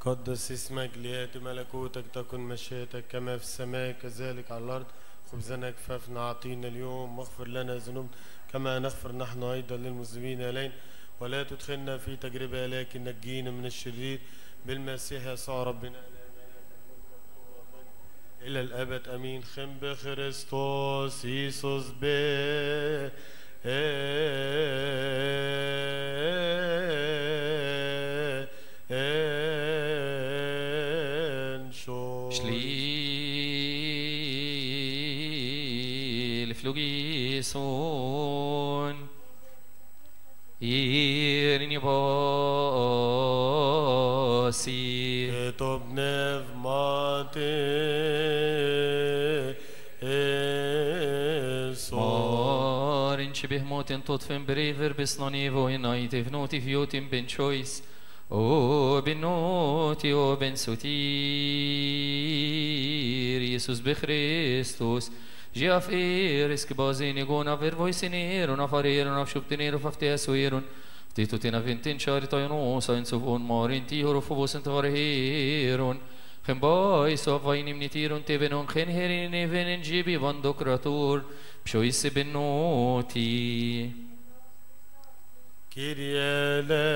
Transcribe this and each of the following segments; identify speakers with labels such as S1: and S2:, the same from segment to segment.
S1: قدس اسمك ليأتي ملكوتك تكن مشيئتك كما في السماء كذلك على الأرض. خبزنا كفافنا أعطينا اليوم واغفر لنا ذنوب كما نغفر نحن أيضا للمذنبين إلينا ولا تدخلنا في تجربة لكن نجينا من الشرير. بالمسيح يسوع ربنا. إلى الأبد أمين. خم بخريستوس يسوس به انشو
S2: flugison Ir in bosi
S1: كتب نف ماتي
S2: Mar in shibih motin tot fem brever besnonivo in aite vnoti fiotim ben choice O ben noti o جي افير اسك بازيني غونا فير فويسينير ونا فارير ونا فشوبتينير وفافتي اسوير تيتو تينا فينتين شاري تاينوس اين سوفون مارين تيهور وفوبوس انتفارهير خن باي سوف فايني من تيرون تيبنون خن هيريني فينين جيبي وان دوكراتور بشو يسي بنوتي
S1: كيريا لا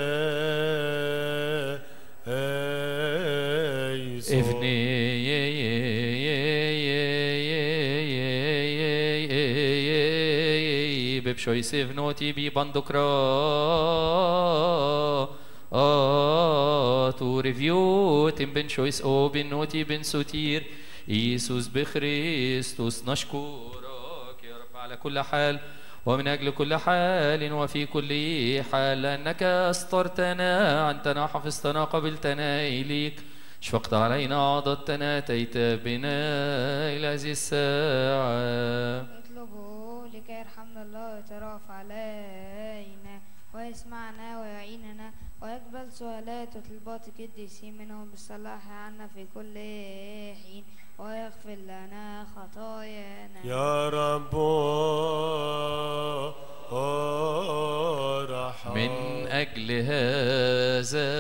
S2: اي ye bepshois evnoti bi bandokra tu review tim ben shois o bin noti ben sotir يسوس بخريستوس نشكرك يا رب على كل حال ومن أجل كل حال وفي كل حال أنك أسترتنا عنتنا حفظتنا قبلتنا إليك. شفقت علينا عضدتنا أتيت بنا إلى هذه الساعة.
S3: لكي يرحمنا الله ويترأف علينا ويسمعنا ويعيننا ويقبل سؤالات وطلبات القديسين منهم بالصلاح عنا في كل حين ويغفر لنا خطايانا.
S1: يا رب ارحم.
S2: من أجل هذا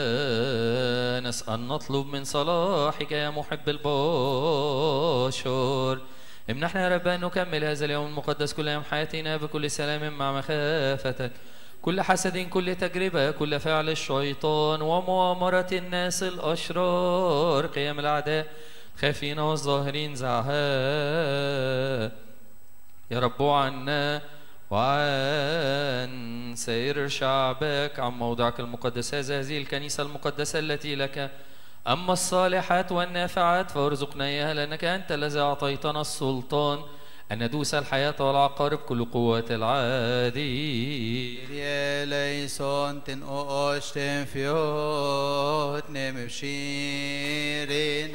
S2: نسأل نطلب من صلاحك يا محب البشر امنحنا يا رب أن نكمل هذا اليوم المقدس كل يوم حياتنا بكل سلام مع مخافتك. كل حسد كل تجربة كل فعل الشيطان ومؤامرة الناس الأشرار. قيام الأعداء خافين والظاهرين زعها يا رب عنا وعن سائر شعبك. عن موضعك المقدس هذا هذه الكنيسة المقدسة التي لك أما الصالحات والنافعات فارزقنا إياها لأنك أنت الذي أعطيتنا السلطان. أن ندوس الحياة والعقارب كل قوة العادي.
S4: eleison ten osten fjot nem shirinem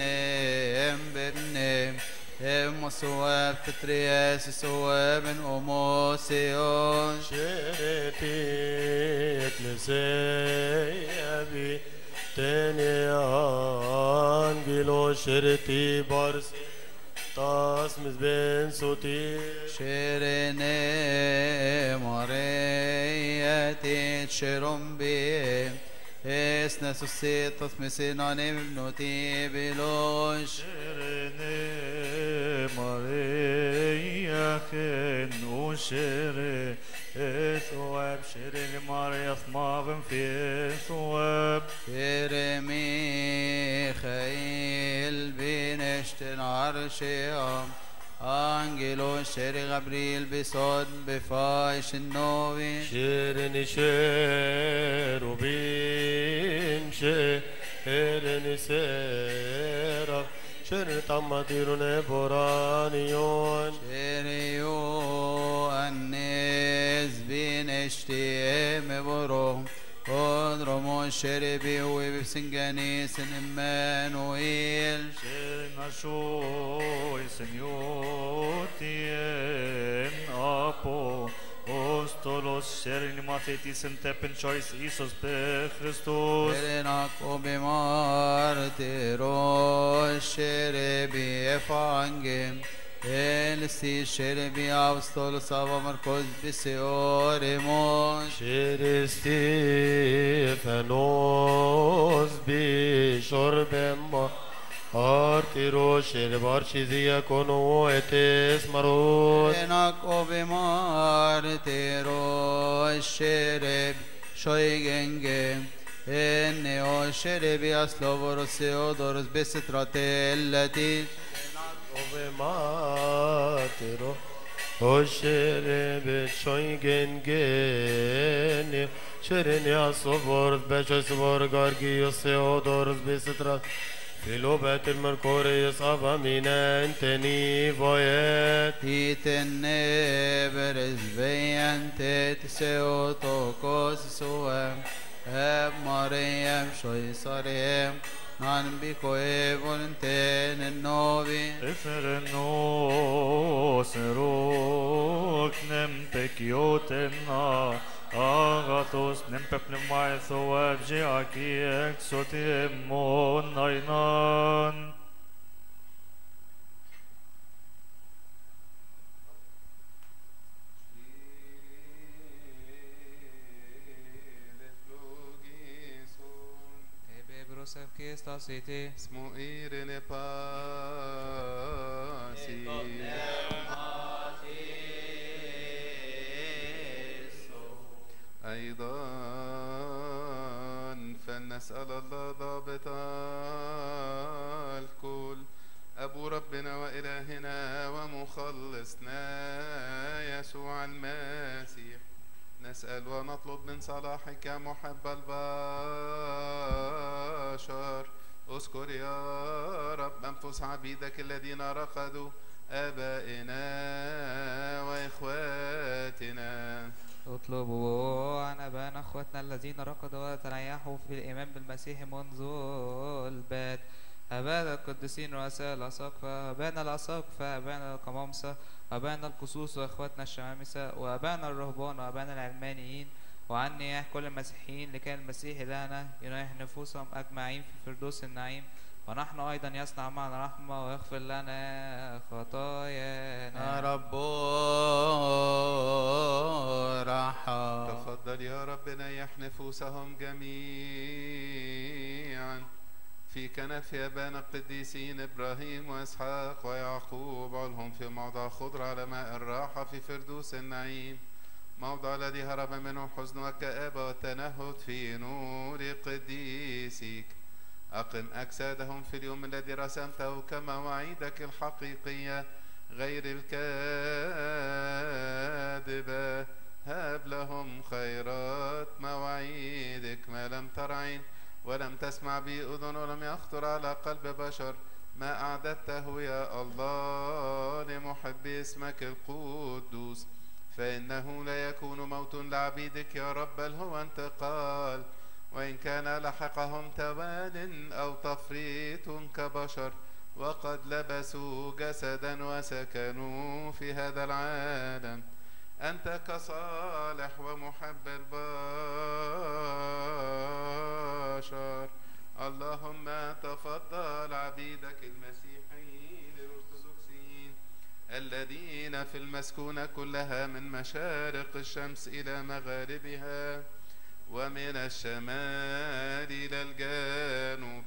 S4: bernem em soab tries soab en omosion
S1: شرتي اكلسيابي تاني آنجلو شرتي بارس تاسمز بن صوتي.
S4: شرنه مريتي شرم بي اسنا سوسيتوس مسيناني بنوتي بلوش.
S5: Şerine Maria Esuab şerine Maria smavim fi esuab
S4: كرمي خيل بنشتن عرشهم أنجلو شري غبريل بصد بفايش النوبي
S1: شيرني شيروبيم شيرني سيرا Chiritammatirune Puraniyon Chiriyo
S4: Annes Bineshtim Vurum? Kodromon Şeribi Uy Bipsinganisin Immanuel
S5: Şemaşoy Semyotim Apo Apo. Şerini mafetisin tepin choice Isus be Christus
S4: Perenak obimartiro şerebi efangem El si şerebi avstol sava markoz bisioremos
S1: شير استيفانوس بيش شرب ما Arti roșir, barcizia Արտիրոշ երբարշիզիա կոնո
S6: էտես մարոս Ենակովեմար տերոշ երբ շոյգենգե Enneos şerebias lovoros eodoros besetratellatis
S1: Ove matero Hoşerebe çoygen geni Şerenias ovoros beşes vorgar giyos eodoros besetratellatis لوبت المركوري يصاب من انتني فويت
S6: هي تنبرز بي انت تسيو توكوس سوام هب مريم شوي صريم نان
S5: بيكو ايبون تين النوبي افر النوس روك نمتك يوتنا pepnemai thoab jiaki exotim mon nainan
S7: Ebe brosem kiesta siti.
S6: Smuire ne pasi أيضا فلنسأل الله ضابط الكل. أبو ربنا وإلهنا ومخلصنا يسوع المسيح. نسأل ونطلب من صلاحك محب البشر. اذكر يا رب أنفس عبيدك الذين رقدوا آبائنا وإخواتنا.
S7: اطلبوا عن أبانا أخواتنا الذين رقدوا وتريحوا في الإيمان بالمسيح منذ البات أبانا القديسين رؤساء الأساقفة أبانا الأساقفة أبانا القمامسة أبانا القصوص وإخواتنا الشمامسة وأبانا الرهبان وأبانا العلمانيين. وعن كل المسيحيين لكي المسيح إلهنا يريح نفوسهم أجمعين في فردوس النعيم. ونحن أيضا يصنع معنا رحمة ويغفر لنا خطايانا.
S6: يا رب. رحم تفضل يا رب نيح نفوسهم جميعا. في كنف أبانا القديسين إبراهيم وإسحاق ويعقوب علهم في موضع خضر على ماء الراحة في فردوس النعيم. موضع الذي هرب منه الحزن والكآبة والتنهد في نور قديسك. أقم أجسادهم في اليوم الذي رسمته كمواعيدك الحقيقية غير الكاذبة. هب لهم خيرات مواعيدك ما لم تر عين ولم تسمع به أذن ولم يخطر على قلب بشر ما أعددته يا الله لمحب اسمك القدوس فإنه لا يكون موت لعبيدك يا رب بل هو انتقال وإن كان لحقهم توان أو تفريط كبشر وقد لبسوا جسدا وسكنوا في هذا العالم أنت كصالح ومحب البشر اللهم تفضل عبيدك المسيحيين الأرثوذكسيين الذين في المسكونة كلها من مشارق الشمس إلى مغاربها ومن الشمال إلى الجنوب.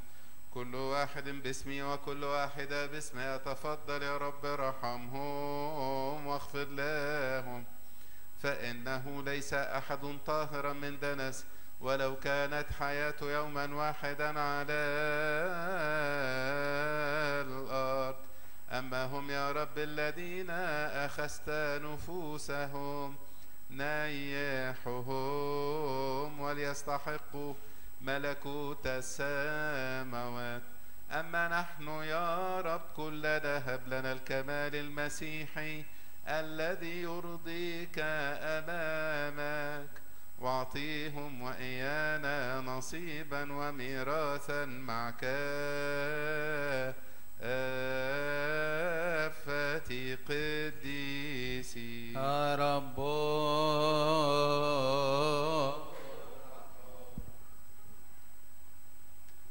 S6: كل واحد باسمي وكل واحدة باسمها تفضل يا رب ارحمهم واغفر لهم. فإنه ليس أحد طاهرا من دنس ولو كانت حياته يوما واحدا على الأرض. أما هم يا رب الذين أخذت نفوسهم نيحهم وليستحقوا ملكوت السماوات. أما نحن يا رب كلنا هب لنا الكمال المسيحي الذي يرضيك أمامك واعطيهم وإيانا نصيبا وميراثا معك. آفة قديسي
S4: يا رب.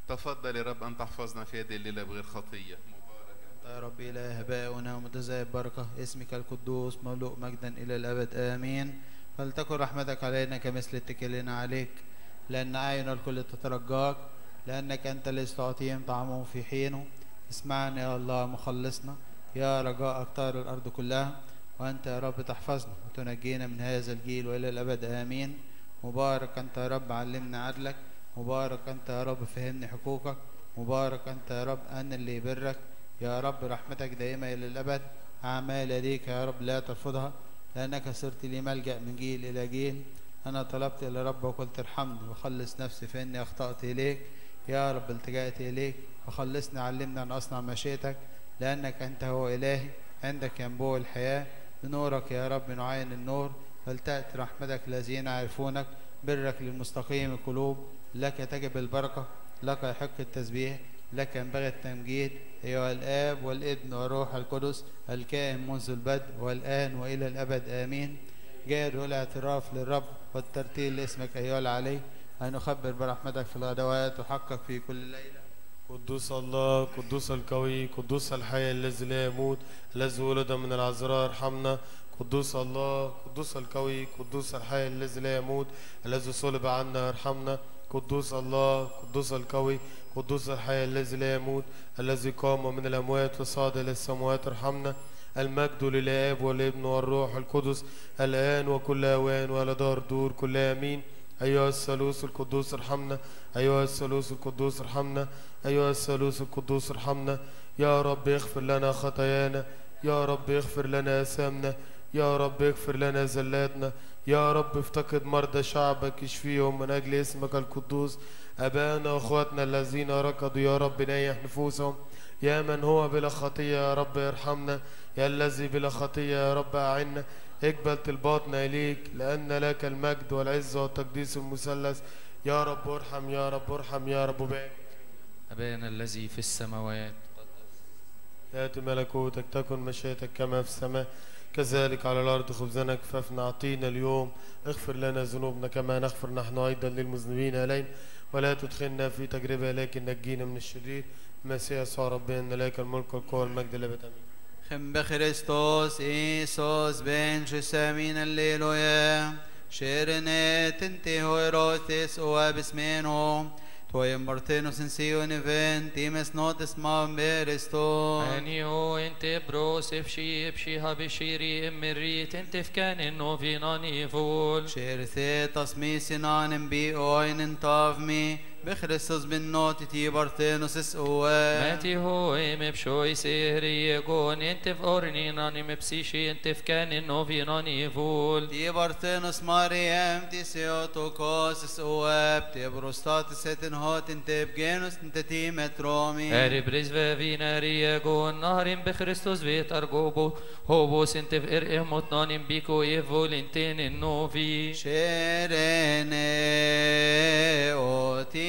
S6: تفضل يا رب أن تحفظنا في هذه الليلة بغير خطية.
S4: يا رب إله آبائنا ومتزايد بركة اسمك القدوس مملوء مجدا إلى الأبد آمين. فلتكن رحمتك علينا كمثل اتكالنا عليك لأن أعين الكل تترجاك لأنك أنت الذي تعطيهم طعامهم في حينه. اسمعنا يا الله مخلصنا يا رجاء أكتار الأرض كلها وأنت يا رب تحفظنا وتنجينا من هذا الجيل وإلى الأبد آمين. مبارك أنت يا رب علمنا عدلك مبارك أنت يا رب فهمني حقوقك مبارك أنت يا رب أنا اللي يبرك. يا رب رحمتك دائمة إلى الأبد. أعمال يديك يا رب لا ترفضها لأنك صرت لي ملجأ من جيل إلى جيل. أنا طلبت إلى رب وقلت ارحمني وخلص نفسي فإني أخطأت إليك. يا رب التجأت إليك وخلصني علمنا أن أصنع مشيئتك لأنك أنت هو إلهي. عندك ينبوع الحياة بنورك يا رب نعاين النور. فلتأتي رحمتك الذين يعرفونك برك للمستقيم القلوب لك تجب البركة لك يحق التسبيح. لك ينبغي التمجيد أيها الآب والابن والروح القدس الكائن منذ البدء والآن وإلى الأبد آمين. جار الاعتراف للرب والترتيل لاسمك أيها العلي. أن نخبر برحمتك في الغدوات وحقك في كل ليلة.
S1: قدوس الله قدوس القوي قدوس الحي الذي لا يموت الذي ولد من العذراء ارحمنا. قدوس الله قدوس القوي قدوس الحي الذي لا يموت الذي صلب عنا ارحمنا. قدوس الله قدوس القوي قدوس الحي الذي لا يموت الذي قام من الأموات وصعد إلى السماوات. ارحمنا. المجد للآب والابن والروح القدس الآن وكل أوان ولا دار دور. كل أمين. أيها الثالوث القدوس ارحمنا. أيها الثالوث القدوس ارحمنا. أيها الثالوث القدوس ارحمنا. يا رب اغفر لنا خطايانا. يا رب اغفر لنا أثامنا يا رب اغفر لنا زلاتنا. يا رب افتقد مرضى شعبك. اشفيهم من أجل اسمك القدوس. أبانا وأخواتنا الذين ركضوا يا رب نيح نفوسهم. يا من هو بلا خطية يا رب ارحمنا. يا الذي بلا خطية يا رب أعنا. اقبل طلباتنا إليك لأن لك المجد والعزة والتقديس المثلث. يا رب ارحم يا رب ارحم يا رب بارك.
S2: أبانا الذي في السماوات.
S1: يأتي ملكوتك تكن مشيئتك كما في السماء. كذلك على الأرض خبزنا كفافنا أعطينا اليوم. اغفر لنا ذنوبنا كما نغفر نحن أيضا للمذنبين إلينا ولا تدخلنا في تجربة لكن نجينا من الشرير مسيح يسوع ربنا لك الملك والقوة والمجد لأبد آمين
S4: خم بخريستوس إيسوس بن جسامين الليلويا شيرنت انتي هويروثيس وابسمينو Твоя мартину сенсиони вен, ти ме снотес ма
S2: мересто. Анио инте бросив шип шиха бешири мерит инте вкани новина нивул.
S4: Шерсетас ми синанем би ойнен тавми. بخريستوس بن نوتي تي بارتينوس اسقوا
S2: ماتي هو ام بشوي سهري يقون انت في أورني ناني مبسيشي انت فكان انو فيناني فول.
S4: تي بارتينوس مريم تي سيوتوكوس اسقوا تي بروستات ستن هوت انت بجينوس انت تي مترومي.
S2: اري بريز فينا رياجون نهرين بخريستوس فيت ارجوبو هوبوس انت في ارقه مطنان بيكو يفول انتين النوفي
S4: شيريني اوتي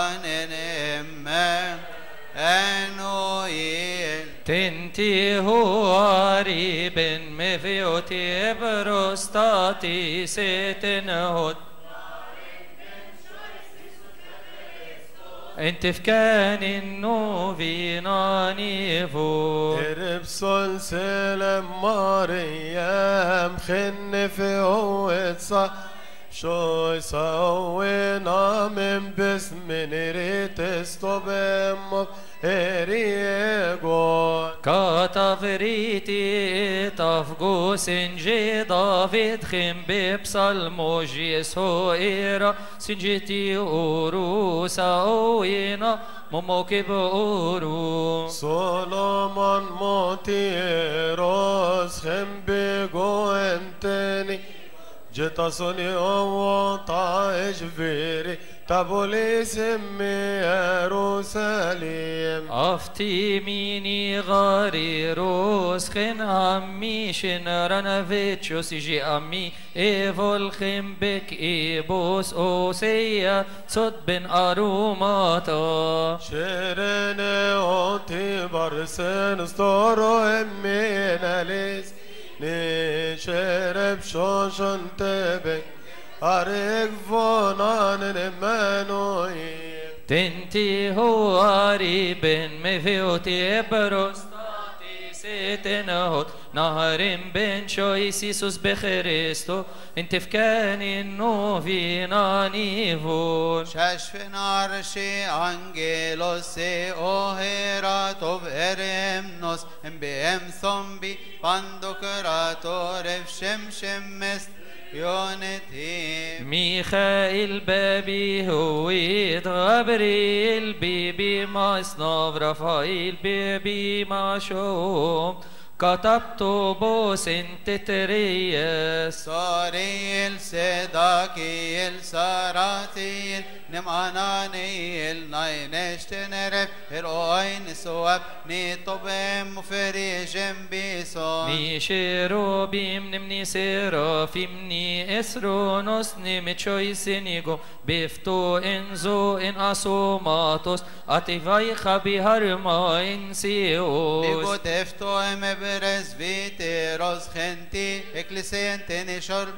S2: تنتي هواري بن مفيوتي بروستاتي ستنهد انت في كان النوفي ناني فول
S1: ارب سلسلة مريم خن في قوة صح شو يسوينا من باسم نريت استوب أمك اريقون
S2: كاتافريتي تفقو سنجي دافيد خم ببصلموج يسو إيرا سنجتي أوروسا أوينا مموكب أورو
S1: سولومون موتيروس خم بيقو انتني سوني أو طايش فيري تبوليسم يروساليم
S8: افتيميني غاري روس خن امي شنرنا فيتشو سيجي امي ايفول خم بك ايبوس اوسيا صد بن اروماتا
S1: شيرين اوتي برسن ستورو امين ليس نشرب شوشن تبك أريك فونان نمانوي
S8: تنتي هو قريب مفيوتي بروستاتي فتنهات نهارين بين شويس يسوس بخريستو انت في كان النوفي نانيفون
S4: شش في نارشي انجيلوسي اوهيرا توب ارمنوس ام بي ام ثم بي شم رفشم شمست.
S8: ميخائيل بابي هويت غبريل بيبي ما سنوف رفائيل بيبي ما شوم. كتبت بوس انت تريس
S4: صاريل سداكيل ساراتيل نمانانيل ناينشتنرف هروين سواب نيطبم مفريجم بيسون.
S8: ني شيروبيم نمني سيرافيم ني إسرونوس ني متشوي سينيغو. بيفتو إنزو إن أسوماتوس. أتيفاي خبي هرما انسيوس
S4: بيجو تفتو إم برز فيتيروس خنتي اكليسين تنشر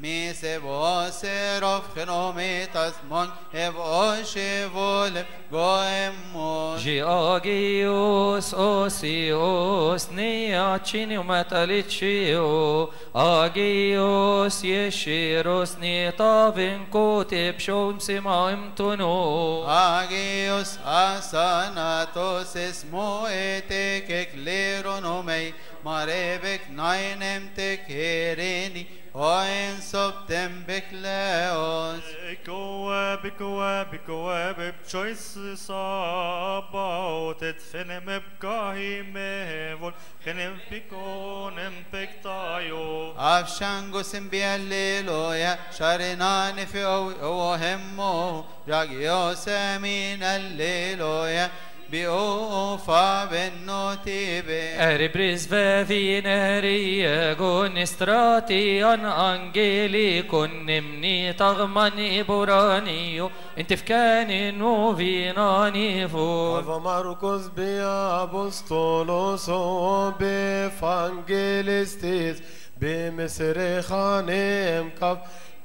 S4: mi se voserov henometas mon evoshe volem goemos.
S8: Žiagius osius niacinium metalicio, agius yeshirus nita vincutib shom simaim tunu.
S4: Agius asanatos es moete kekleronumei, marebek nainem tekereni, وإن صبتم بكلاوس
S5: بكوا بكوا بكوا بتشويس صابا وتدفنم بكاهي مهول خنم بكون امبك
S4: طايو أفشان قسم بيا الليلو يا شارنان في أوهمو. جاك يوسمين الليلو يا alleluia bi ofa bennotibe
S8: Eribris vevineri gonistrati an angeli kunnimni tagmani buranio انت في كان وفيناني فور
S1: Ava Marcos be apostolos o be evangelistis be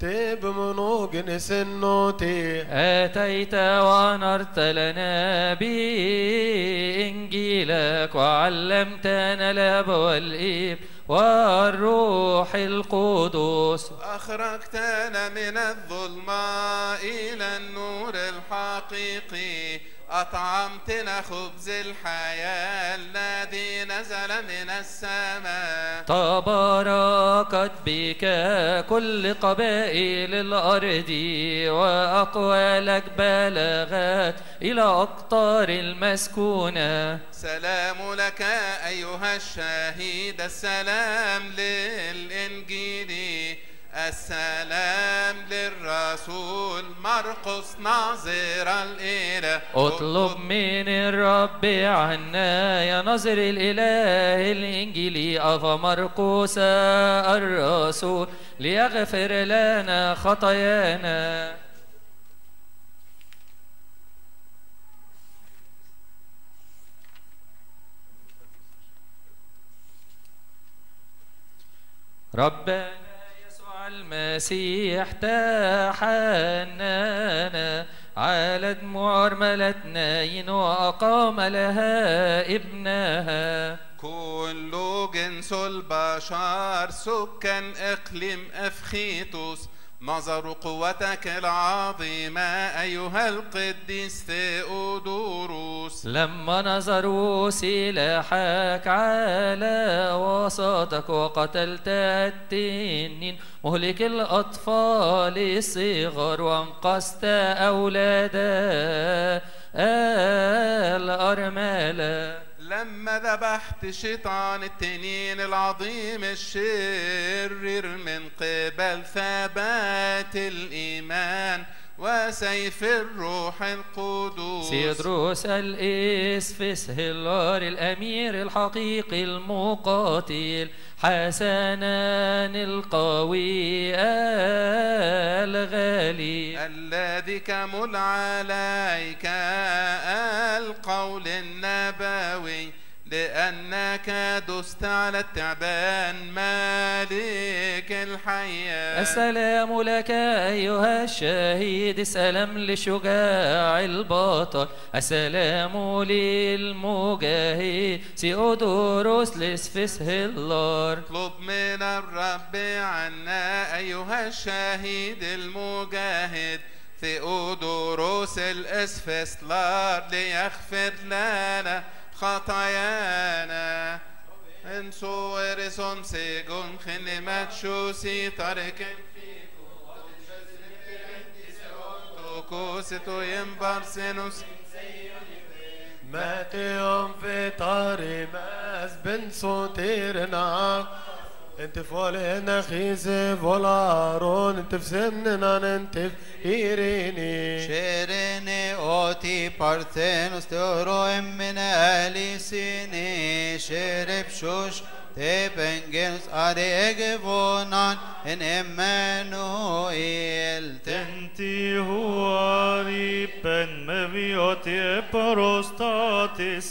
S1: bmnogen sennoti
S8: أتيت ونرت لنا بإنجيلك وعلمتنا الأب والإب والروح القدس
S6: أخرجتنا من الظلمة إلى النور الحقيقي. أطعمتنا خبز الحياة الذي نزل من السماء.
S8: تباركت بك كل قبائل الأرض وأقوالك بلغت إلى أقطار المسكونة.
S6: سلام لك أيها الشهيد السلام للإنجيل. السلام للرسول مرقس ناظر الإله.
S8: اطلب من الرب عنا يا نظر الإله الإنجيلي أفا مرقوس الرسول ليغفر لنا خطايانا. ربنا المسيح تحننا على دموع أرملتنا وأقام لها ابنها.
S6: كل جنس البشر سكان إقليم أفخيتوس نظروا قوتك العظيمة أيها القديس ثيودوروس.
S8: لما نظروا سلاحك على وسطك وقتلت التنين مهلك الأطفال الصغار وانقذت أولاد الأرملة.
S6: لما ذبحت شيطان التنين العظيم الشرير من قبل ثبات الإيمان. وسيف الروح القدوس.
S2: سيدروس الإسفس هلار الأمير الحقيقي المقاتل حسنان القوي الغالي
S6: الذي كمل عليك القول النبوي. لأنك دست على التعبان مالك الحياة.
S2: السلام لك أيها الشهيد السلام لشجاع البطل. السلام للمجاهد سيودوروس لسفس هلار
S6: اطلب من الرب عنا أيها الشهيد المجاهد ثيودوروس الاسفسلار ليغفر لنا خطايانا ان صور سون سيجون خنمت شوسي تركن كوستو سينوس
S1: ماتيوم في طاري ماس بن صوتيرنا انت فولينا خيزي فولارون انت في سمننا انت في إيريني.
S4: شيريني أوتي بارثينوس تورو من أهل سيني. شرب شوش تبنجنس اريج فونان إن امانويل
S5: Tenti huari pen me viotie parostatis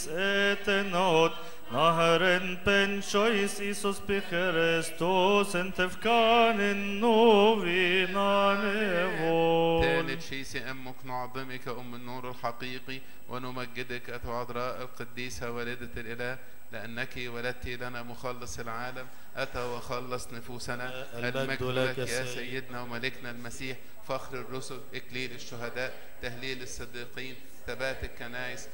S5: not Naheren pen chois Isus pi Christus en tefkanin novina nevon
S6: ثالث شيء أمك نعظمك أم النور الحقيقي ونمجدك أيتها عذراء القديسة والدة الإله لأنك ولدت لنا مخلص العالم أتى وخلص نفوسنا
S1: المجد لك يا
S6: يا
S1: سيد.
S6: سيدنا وملكنا المسيح فخر الرسل إكليل الشهداء تهليل الصديقين ثبات الكنائس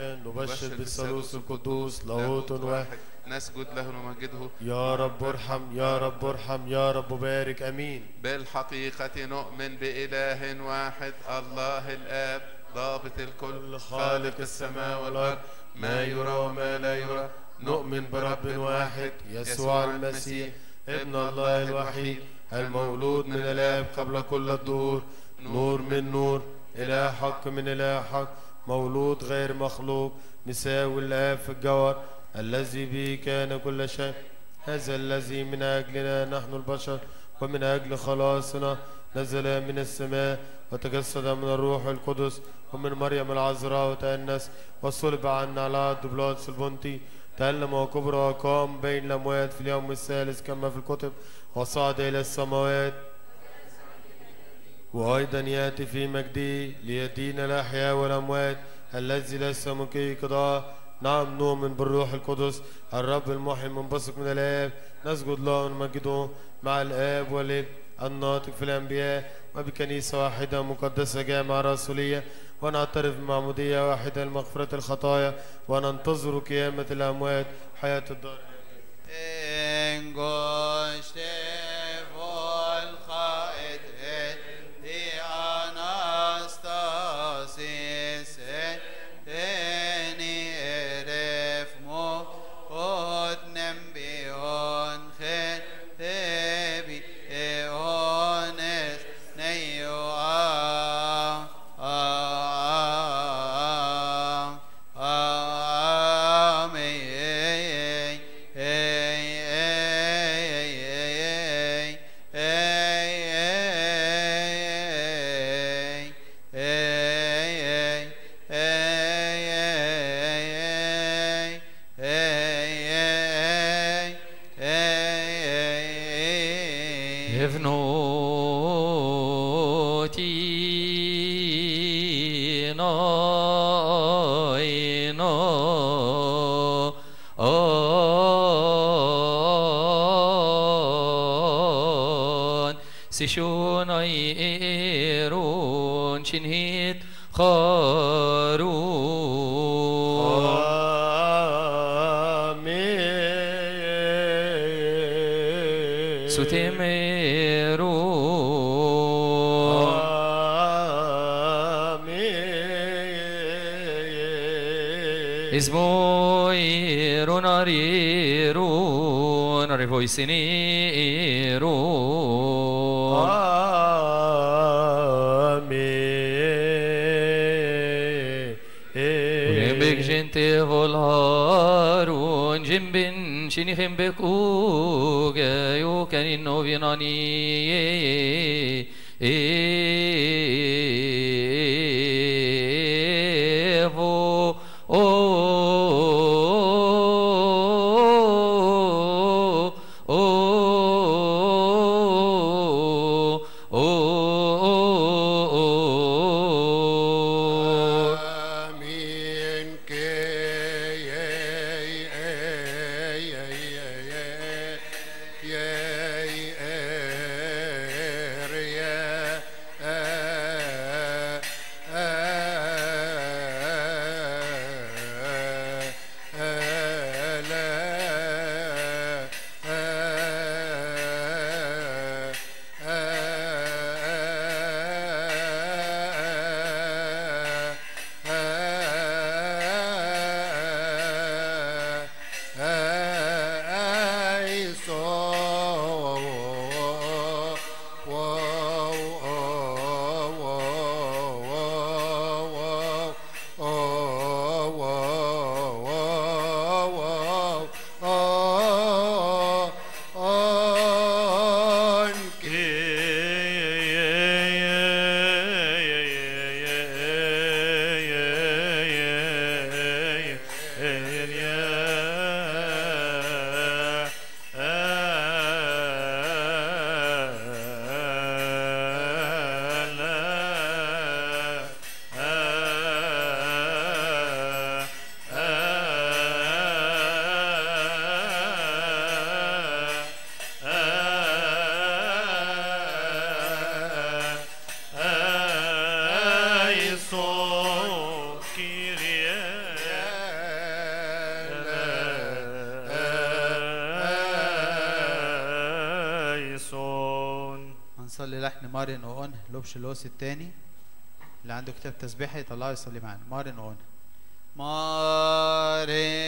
S1: نبشر بالثالوث القدوس لاهوت واحد.
S6: نسجد له ونمجده
S1: يا رب ارحم يا رب ارحم يا رب بارك آمين.
S6: بالحقيقة نؤمن بإله واحد الله الآب ضابط الكل خالق السماء والأرض. ما يرى وما لا يرى. نؤمن برب واحد
S1: يسوع المسيح ابن الله الوحيد. المولود من الآب قبل كل الدهور نور من نور إله حق من إله حق. مولود غير مخلوق مساوي الاب في الجوهر الذي به كان كل شيء هذا الذي من أجلنا نحن البشر ومن أجل خلاصنا. نزل من السماء وتجسد من الروح القدس ومن مريم العذراء وتأنس وصلب عنا على بلاطس البنطي تألم وكبر وقام بين الأموات في اليوم الثالث كما في الكتب وصعد إلى السماوات. وأيضا يأتي في مجده ليدين الأحياء والأموات الذي ليس مكي قضاء. نعم نؤمن بالروح القدس الرب المحيي المنبثق من الآب. نسجد له ونمجده مع الآب والابن الناطق في الأنبياء وبكنيسة واحدة مقدسة جامعة رسولية. ونعترف بمعمودية واحدة لمغفرة الخطايا. وننتظر قيامة الأموات حياة الدار.
S2: يسيرون
S1: آمين
S2: ولمبك جنتي هولهارون جنبن شنيخن بكوغا
S5: يوكان النوفينانيه مارن وأون لوبش لوس التاني اللي عنده كتاب تسبيحة يطلعه يصلي معانا. مارن وأون مارن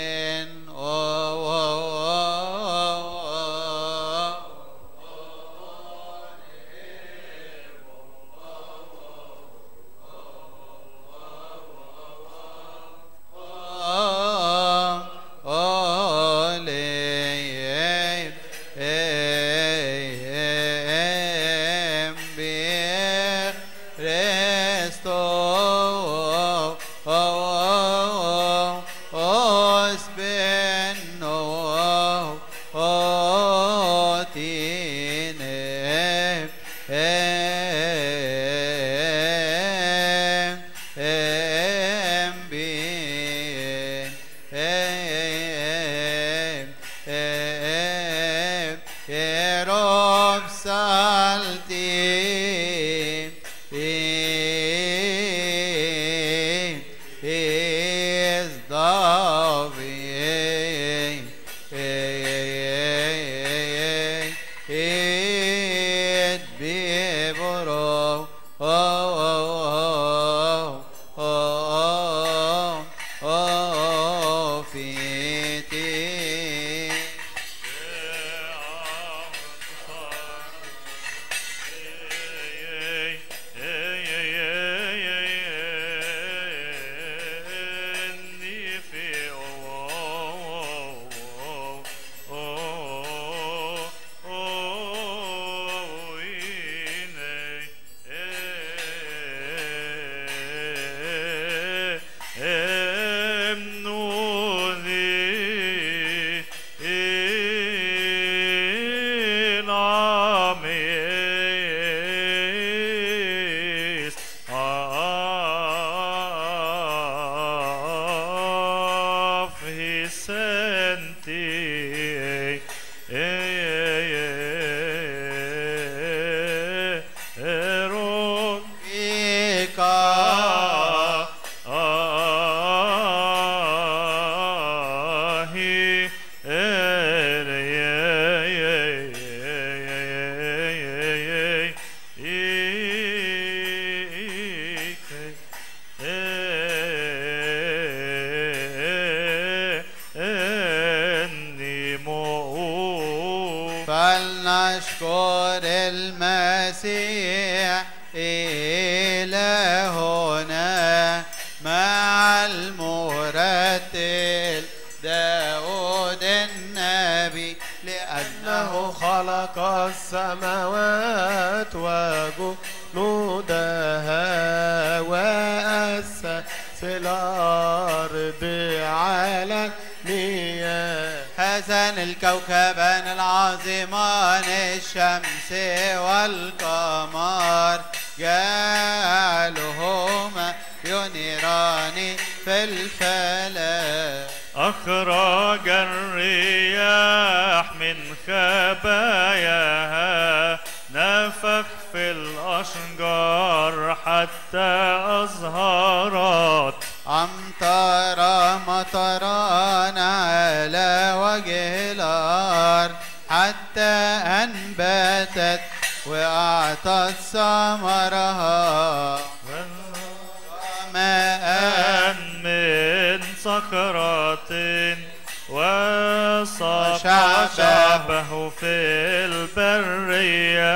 S5: نشكر المسيح إلهنا مع المرتل
S4: داود النبي
S1: لأنه خلق السماوات
S4: والأرض. الكوكبان العظيمان الشمس والقمر جعلهما ينيران في الفلك.
S5: أخرج الرياح من خباياها نفخ في الأشجار حتى أزهرت
S4: أمطر مطران على وجه الأرض حتى أنبتت وأعطت ثمرها وماء
S5: من صخرة
S4: وشعبه.
S5: شعبه في البرية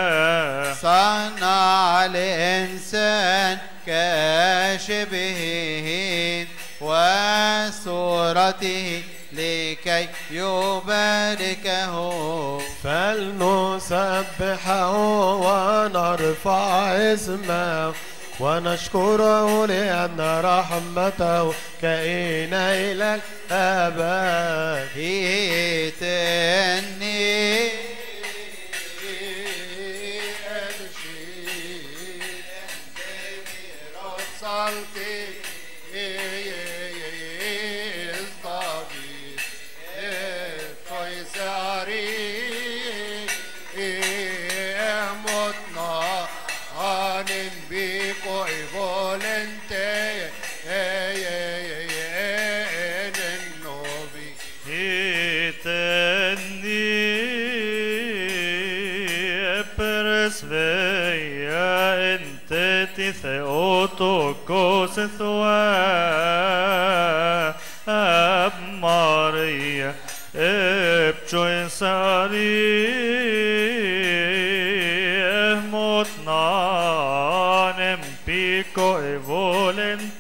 S4: صنع الإنسان كشبهه وصورته لكي يباركه.
S1: فلنسبحه ونرفع اسمه ونشكره لأن رحمته كائنة إلى الأبد.
S4: هيتني
S5: se o to ko se to maria e sari e mot nanem pico
S1: e volenti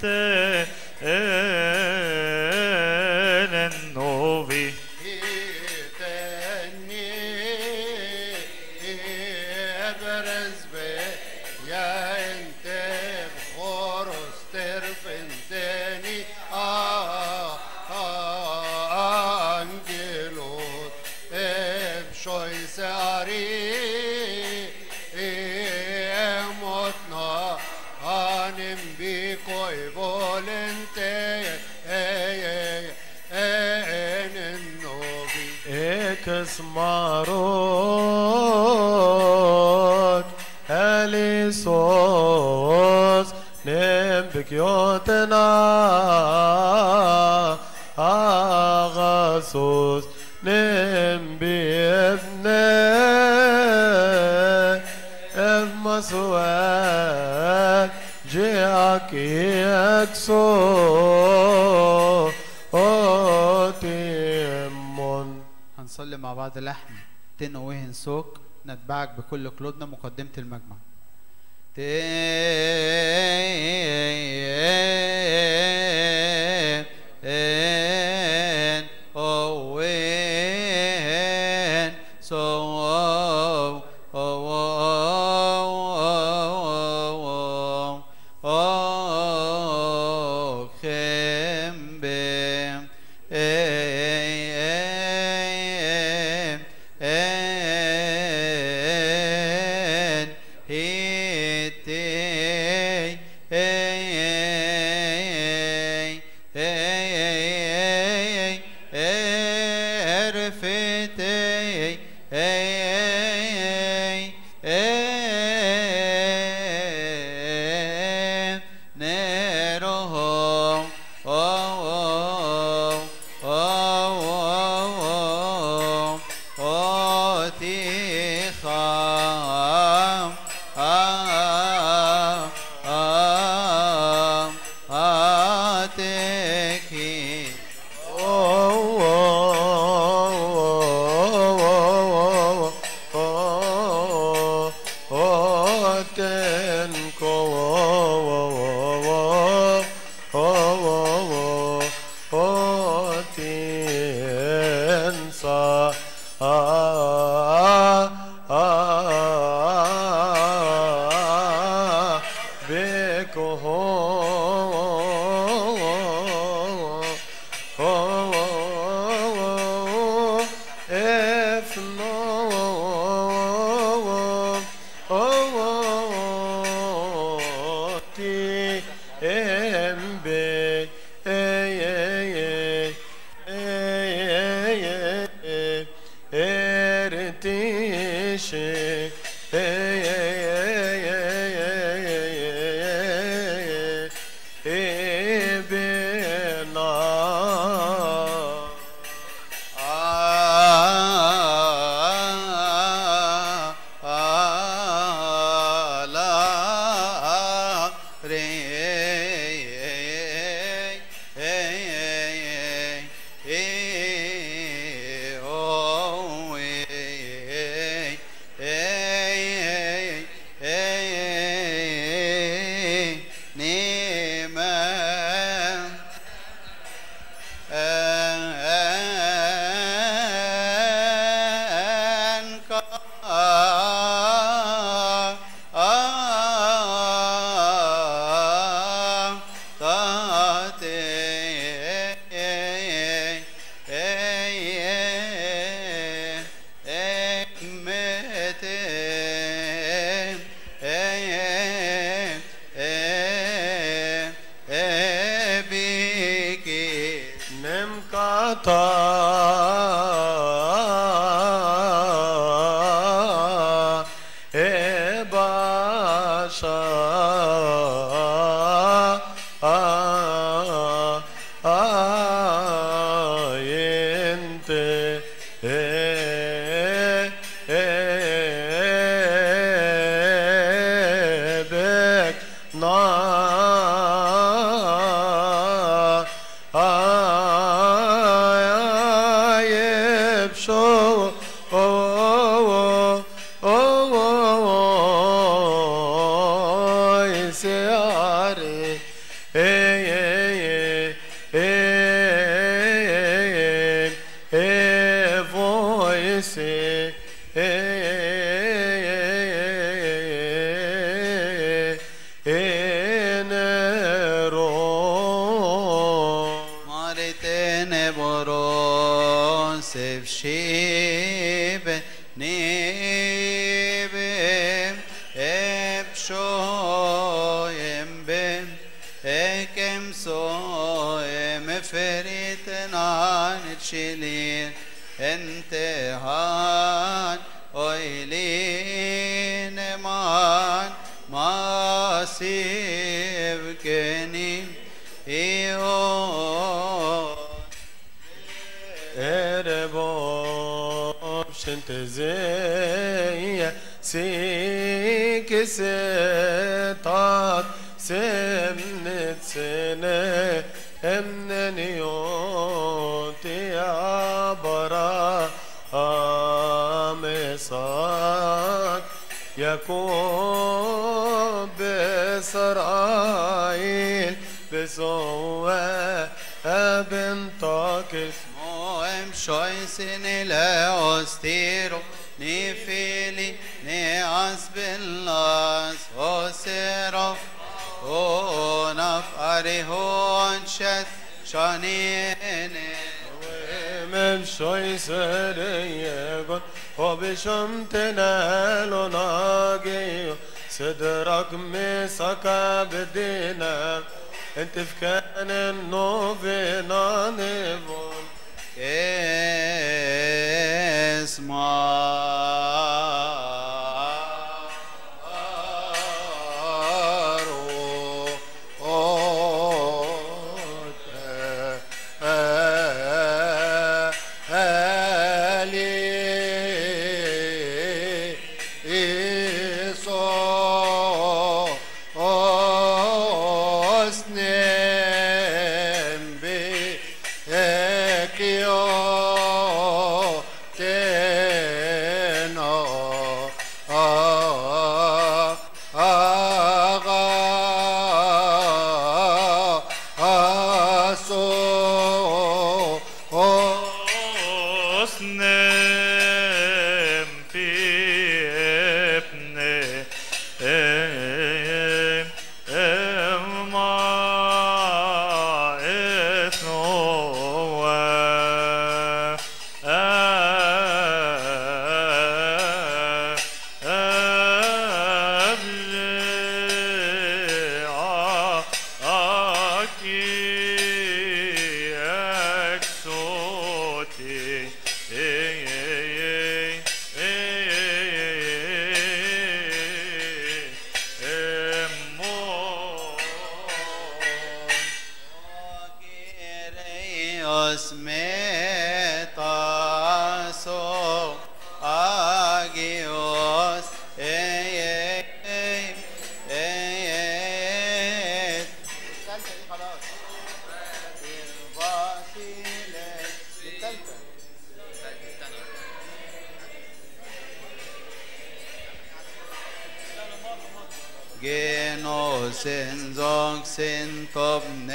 S1: kesmarot elisos nembekiotena agasos
S4: بعض لحن تنوهن سوك نتبعك بكل قلوبنا مقدمة المجمع. تين
S1: Allah. يكون بإسرائيل بسوى بن طاكس
S4: موهم شويسن لا أستيرو نفيلي نعس بالناس أسيروف ونف أريهون شت شانين
S1: من شويسن يقول وبشمتنا انت في كندا absent of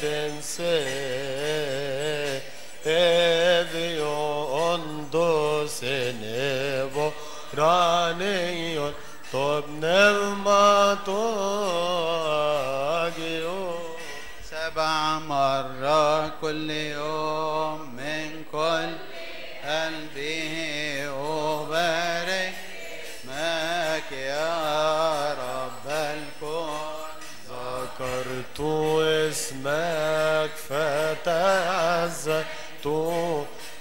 S1: ابن سي ابيو اندو سنبو رانيون طب نغمة تواجيون
S9: سبع مرات كل يوم
S1: فتعزت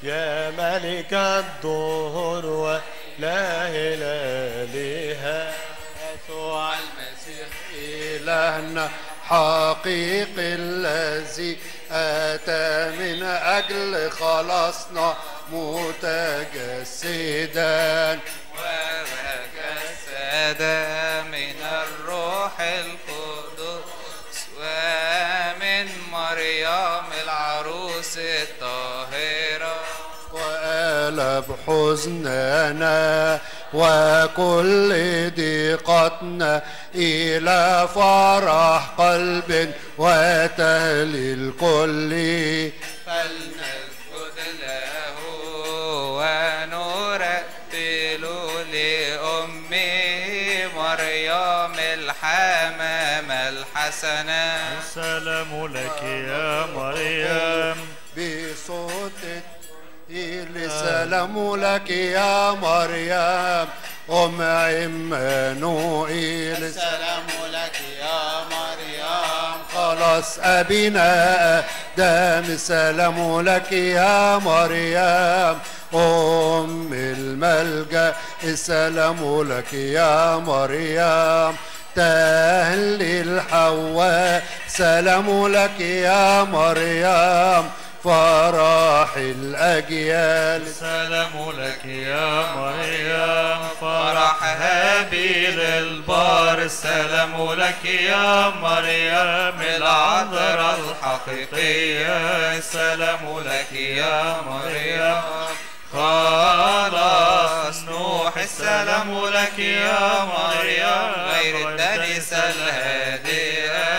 S1: يا ملك الدهر ولا هلالها
S9: يسوع المسيح إلهنا. حقيقي الذي أتى من أجل خلاصنا متجسدا.
S7: وتجسد من الروح القدس. الطاهرة
S9: وقلب حزننا وكل ضيقتنا إلى فرح قلب وتهليل كلي
S7: فلنسجد له ونرتل لأمه مريم الحمام الحسنة.
S5: السلام لك يا مريم.
S9: التقيل سلام لك يا مريم. أم عمانوئيل سلام لك يا مريم. خلاص أبينا دام سلام لك يا مريم. أم الملجأ السلام لك يا مريم. تهليل حواء سلام لك يا مريم. فرح الأجيال.
S5: السلام لك يا مريم فرح هابيل البار. السلام لك يا مريم العذراء الحقيقية. السلام لك يا مريم خلاص نوح. السلام لك يا مريم
S7: غير الدنس الهادئة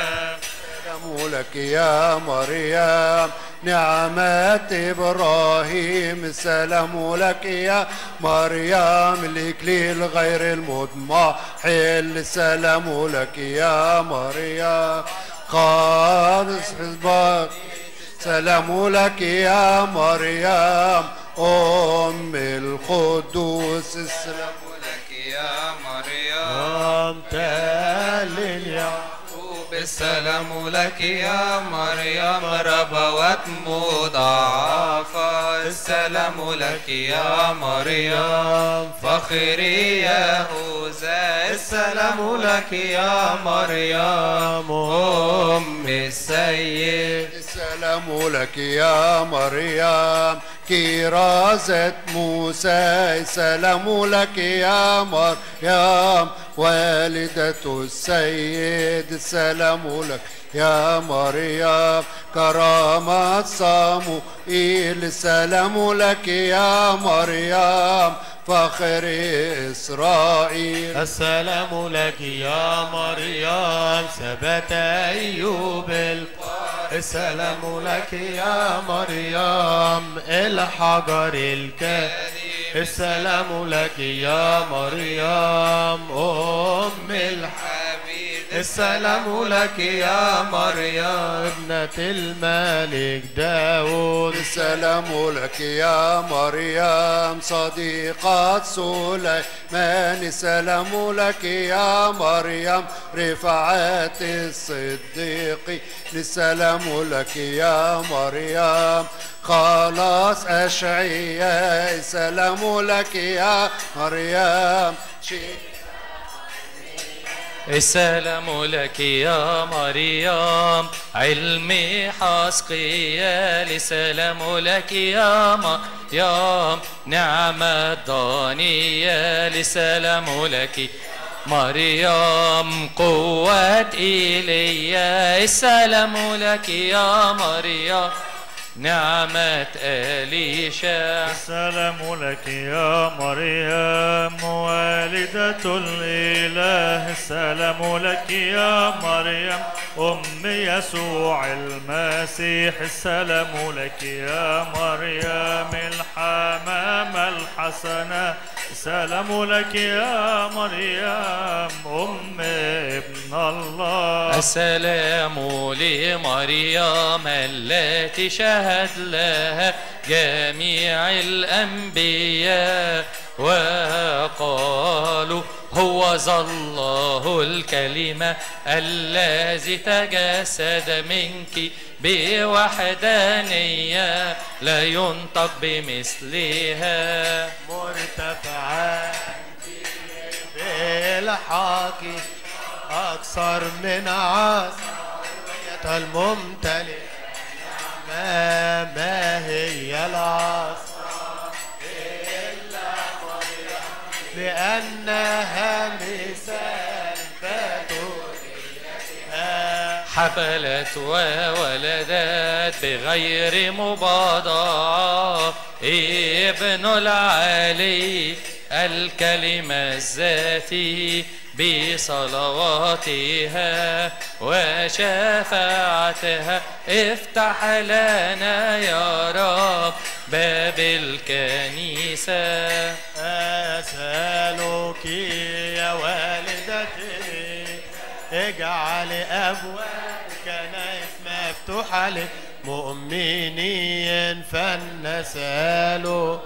S9: سلام لك يا مريم نعمة إبراهيم سلام لك يا مريم الإكليل غير المضمحل. سلام لك يا مريم. خالص حزبك. سلام لك يا مريم. أم القدوس. السلام
S7: لك يا مريم.
S1: تهلل يا
S7: السلام لك يا مريم ربوات مضاعفة السلام لك يا مريم. فخري يهوذا السلام لك يا مريم. أم السيد
S9: السلام لك يا مريم. كرازة موسى السلام لك يا مريم. والدة السيد السلام لك يا مريم. كرامة صموئيل السلام لك يا مريم. فخر إسرائيل.
S1: السلام لك يا مريم. ثبت أيوب القار السلام لك يا مريم الحجر الكريم. السلام لك يا مريم أم الحبيب السلام لك يا مريم. ابنة الملك داود.
S9: السلام لك يا مريم. صديقة سليمان. السلام لك يا مريم. رفعت الصديق. السلام لك يا مريم. خلاص أشعياء. السلام لك يا مريم. شي-
S2: السلام لك يا مريم علمي حسقيال السلام لك يا مريم. نعمة دانيال السلام لك مريم. قوة إيليا السلام لك يا مريم. نعمة أليشا.
S5: السلام لك يا مريم والدة الإله. السلام لك يا مريم أم يسوع المسيح. السلام لك يا مريم الحمامة الحسنة. السلام لك يا مريم أم ابن الله.
S2: السلام لمريم التي شهد لها جميع الأنبياء وقالوا هو الله الكلمة الذي تجسد منك بوحدانية لا ينطق بمثلها.
S1: مرتفعات بالحاكي أكثر من عصر الممتلئ. ما, هي العصر لأنها مثال بتوليتها
S2: حفلت وولدت بغير مباضعة ابن العلي الكلمة الذاتي بصلواتها وشفاعتها. افتح لنا يا رب باب الكنيسة.
S1: أسألك يا والدتي اجعل أبواب الكنائس مفتوحة للمؤمنين. فلنسأله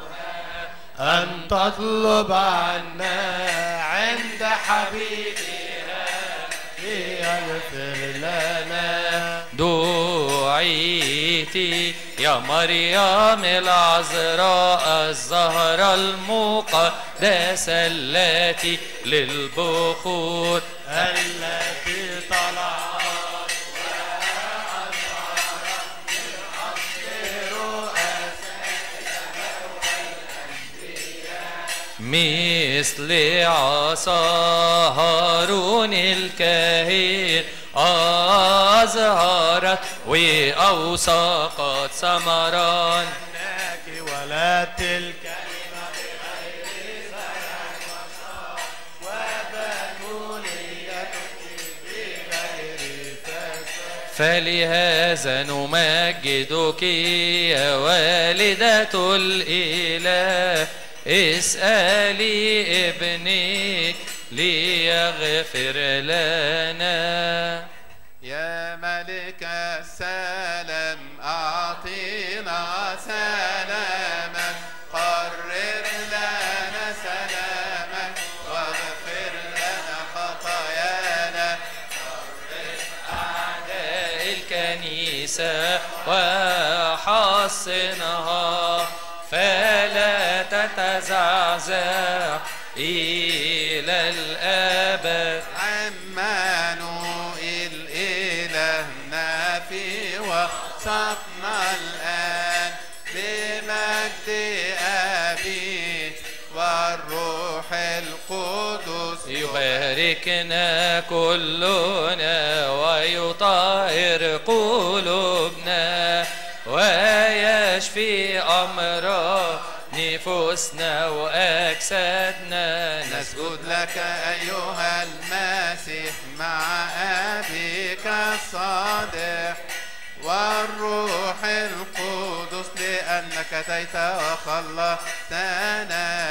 S1: أن تطلب عنا عند حبيبها ليغفر لنا.
S2: دعيتي يا مريم العذراء الزهرة المقدسة التي للبخور
S1: التي طلعت
S2: مثل عصا هارون الكاهن أزهرت وأوسقت
S1: وبنونيتك بغير فساد
S2: فلهذا نمجدك يا والدة الإله. اسألي ابنك ليغفر لنا.
S6: يا ملك السلام أعطينا سلاما. قرر لنا سلاما واغفر لنا خطايانا.
S2: الكنيسة وحصنها. فلا تتزعزع إلى الأبد.
S6: عمانوئيل إلهنا في وسطنا الآن بمجد أبي والروح القدس.
S2: يباركنا كلنا ويطهر قلوبنا. ويشفي أمراض نفوسنا وأجسادنا.
S6: نسجد لك أيها المسيح مع أبيك الصادق والروح القدس لأنك أتيت وخلصتنا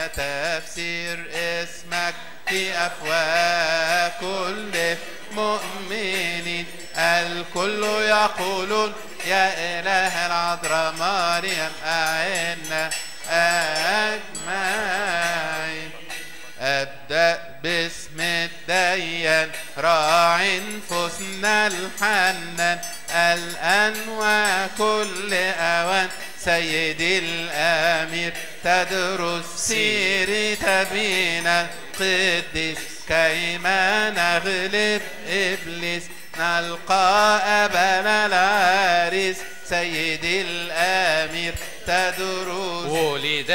S6: تفسير اسمك في أفواه كل مؤمن الكل يقولون يا إله العذراء مريم أعنا أجمعين؟ أبدأ باسم الديان راعي نفوسنا الحنان. الآن وكل أوان سيدي الأمير تدرس سيرة بينا القديس كيما نغلب إبليس. نلقى أبانا العريس. سيدي الأمير تدرس.
S2: ولد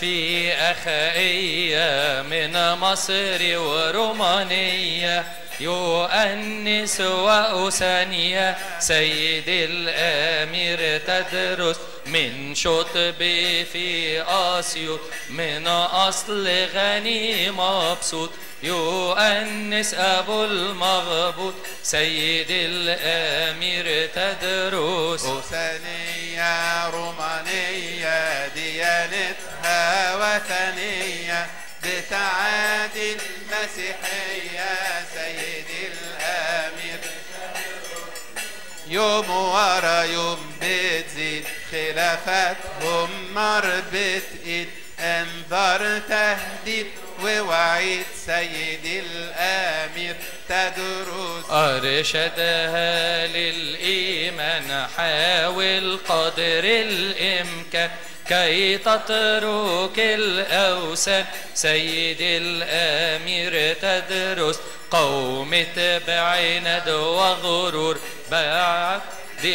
S2: في أخائية من مصر ورومانية. يؤنس وأسانية سيد الأمير تدرس من شطب في أسيوط من أصل غني مبسوط. يؤنس أبو المغبوط سيد الأمير تدرس.
S6: أوسانية رومانية ديانتها وثنية بتعادي المسيحية سيدي الأمير. يوم ورا يوم بتزيد خلافاتهم نار بتقيد. انذار تهديد ووعيد سيدي الأمير. تدرس
S2: أرشدها للإيمان حاول قدر الإمكان. كي تترك الأوثان سيد الأمير تدرس. قوم اتبعند وغرور بعد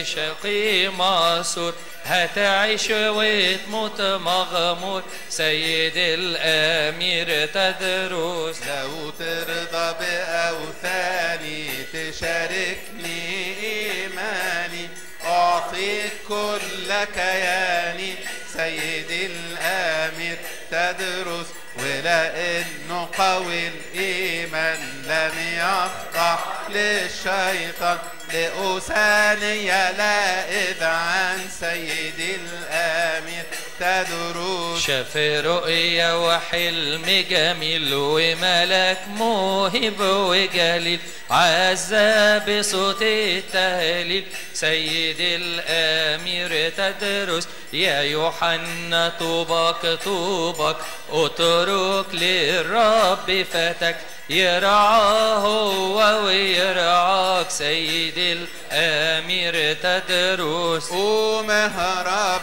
S2: شقي ماسور. هتعيش وتموت مغمور سيد الأمير تدرس.
S6: لو ترضى بأوثاني تشاركني إيماني. أعطيك كل كياني سيدي الأمير تدرس ولأنه قوي الإيمان لم يخضع للشيطان لأوثانية لا إذ عن سيدي الأمير. تدرس.
S2: شاف رؤيا وحلم جميل وملك موهب وجليل. عزى بصوت التهليل. سيد الأمير تدرس. يا يوحنا طوبك طوبك اترك للرب فتك. يرعاه هو ويرعاك. سيد الأمير تدرس.
S6: قوم اهرب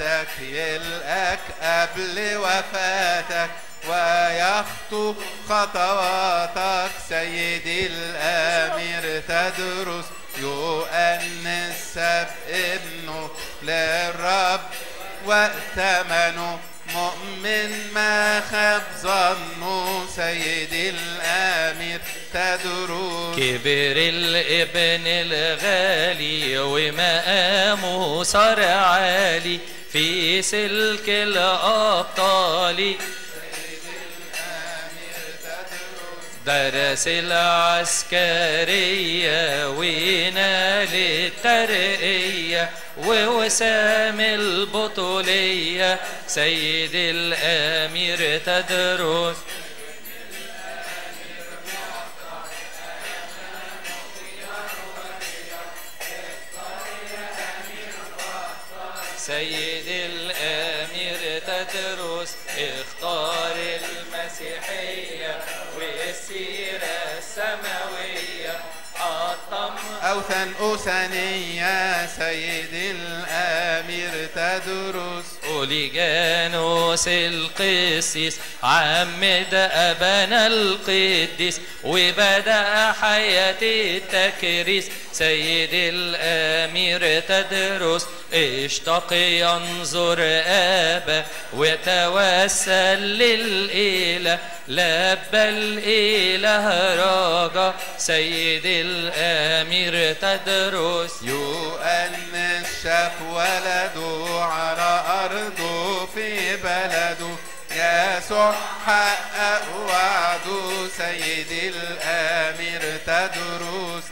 S6: لحياتك يلقاك قبل وفاتك. ويخطو خطواتك سيدي الأمير تدرس. يؤنس ابنه للرب وائتمنه مؤمن ما خاب ظنه سيدي الأمير تدرس
S2: كبر الابن الغالي ومقامه صار عالي في سلك الأبطال. درس العسكرية ونال الترقية ووسام البطولية سيد الأمير تدرس. سيد السماوية حطم
S6: أو أوثن أوثني يا سيد الأمير تدرس.
S2: أوليجانوس القسيس عمد أبانا القديس وبدأ حياة التكريس. سيد الأمير تدرس اشتاق ينظر أبا وتوسل للإله. لبى الإله راجع سيد الأمير تدرس.
S6: يؤنس شاف ولده على أرضه في بلده. يسوع حقق وعده سيد الأمير تدرس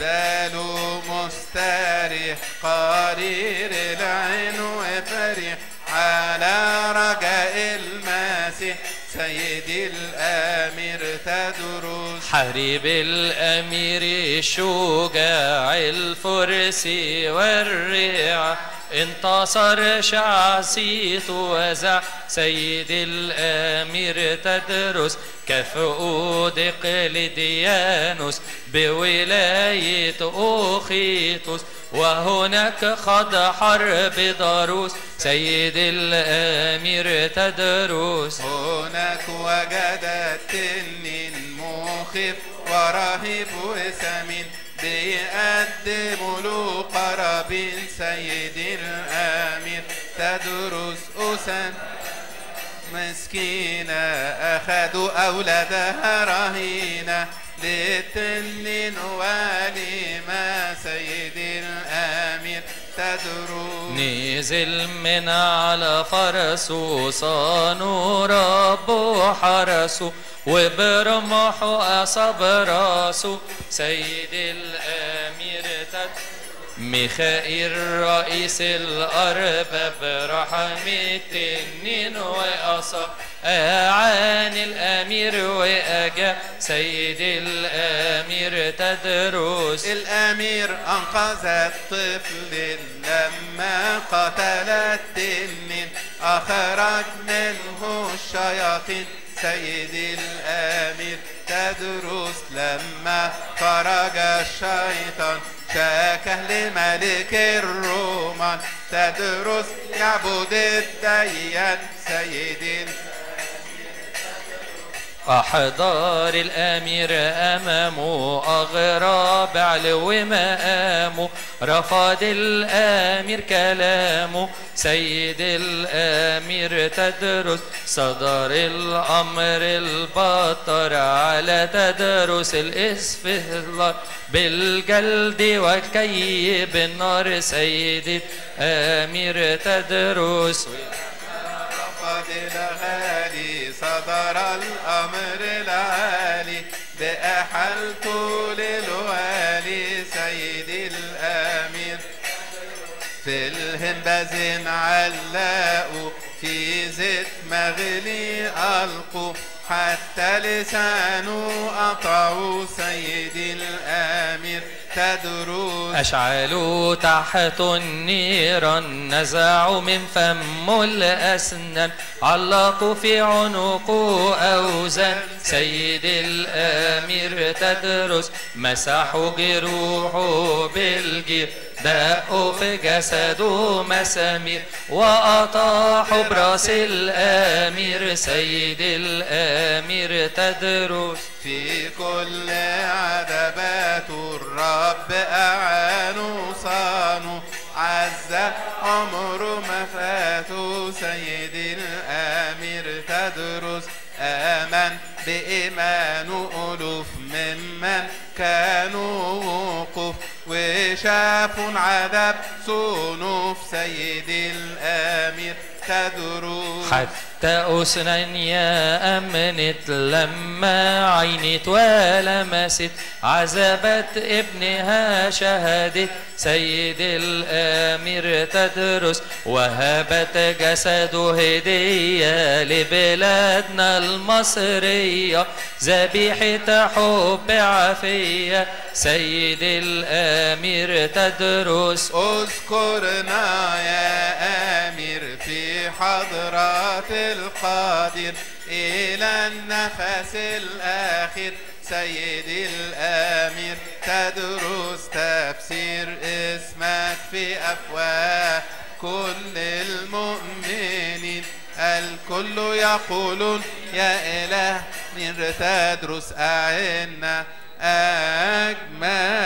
S6: باله مستريح قرير العين وفرح على رجاء المسيح. سيد الأمير تدرس
S2: حبيب الأمير الشجاع الفرسي والريع. انتصر شعسيت وزع سيد الأمير تدرس كفؤ دقلديانوس بولاية أوخيتوس وهناك خض حرب ضروس سيد الأمير تدرس
S6: هناك وجد التنين مخيف ورهيب وسمين بيقدم له قرابين سيد الأمير تدرس أسن مسكينة أخذوا أولادها رهينة للتنين ولما سيد الأمير. تدرس
S2: نزل من على فرسه صانوا ربه حرسه وبرمحه أصاب راسه سيد الأمير تد ميخائيل رئيس الأرباب رحم التنين وأصاب. أعان الأمير وأجا سيد الأمير تدرس.
S6: الأمير أنقذ الطفل لما قتل التنين. أخرج منه الشياطين. سيد الأمير تدرس. لما خرج الشيطان شاكه لملك الرومان. تدرس يعبد الديان سيد الأمير
S2: أحضار الأمير أمامه أغراب علو مقامه رفض الأمير كلامه سيد الأمير تدرس صدر الأمر البطر على تدرس الإسفلار بالجلد وكي بالنار سيد الأمير تدرس.
S6: رفض الغالي صدر الأمر العالي بأحلته للوالي سيد الأمير في الهنبازين علقوا في زيت مغلي ألقوا. حتى لسانه قطعوا سيد الأمير تدرس.
S2: أشعلوا تحت النيران نزعوا من فم الأسنان. علقوا في عنقه أوزان. سيد الأمير تدرس. مسحوا جروحه بالجير. دقوا في جسده مسامير وأطاحوا برأس الأمير. سيد الأمير تدرس.
S6: في كل عذبات الرب أعانوا صانوا. عز عمره ما فاتوا سيد الأمير تدرس. آمن بإيمانه ألوف ممن كانوا وقوف وشافوا العذاب صنوف سيد الأمير تدرس
S2: حتى أسنانيا أمنت لما عينت ولمست عذبت ابنها شهدت سيد الأمير تدرس. وهبت جسده هدية لبلادنا المصرية. ذبيحة حب عافية سيد الأمير تدرس.
S6: اذكرنا يا أمير في حضرات القادر إلى النفس الآخر سيد الأمير تدرس تفسير اسمك في أفواه. كل المؤمنين الكل يقولون يا إله من تدرس أعنا أجمعين.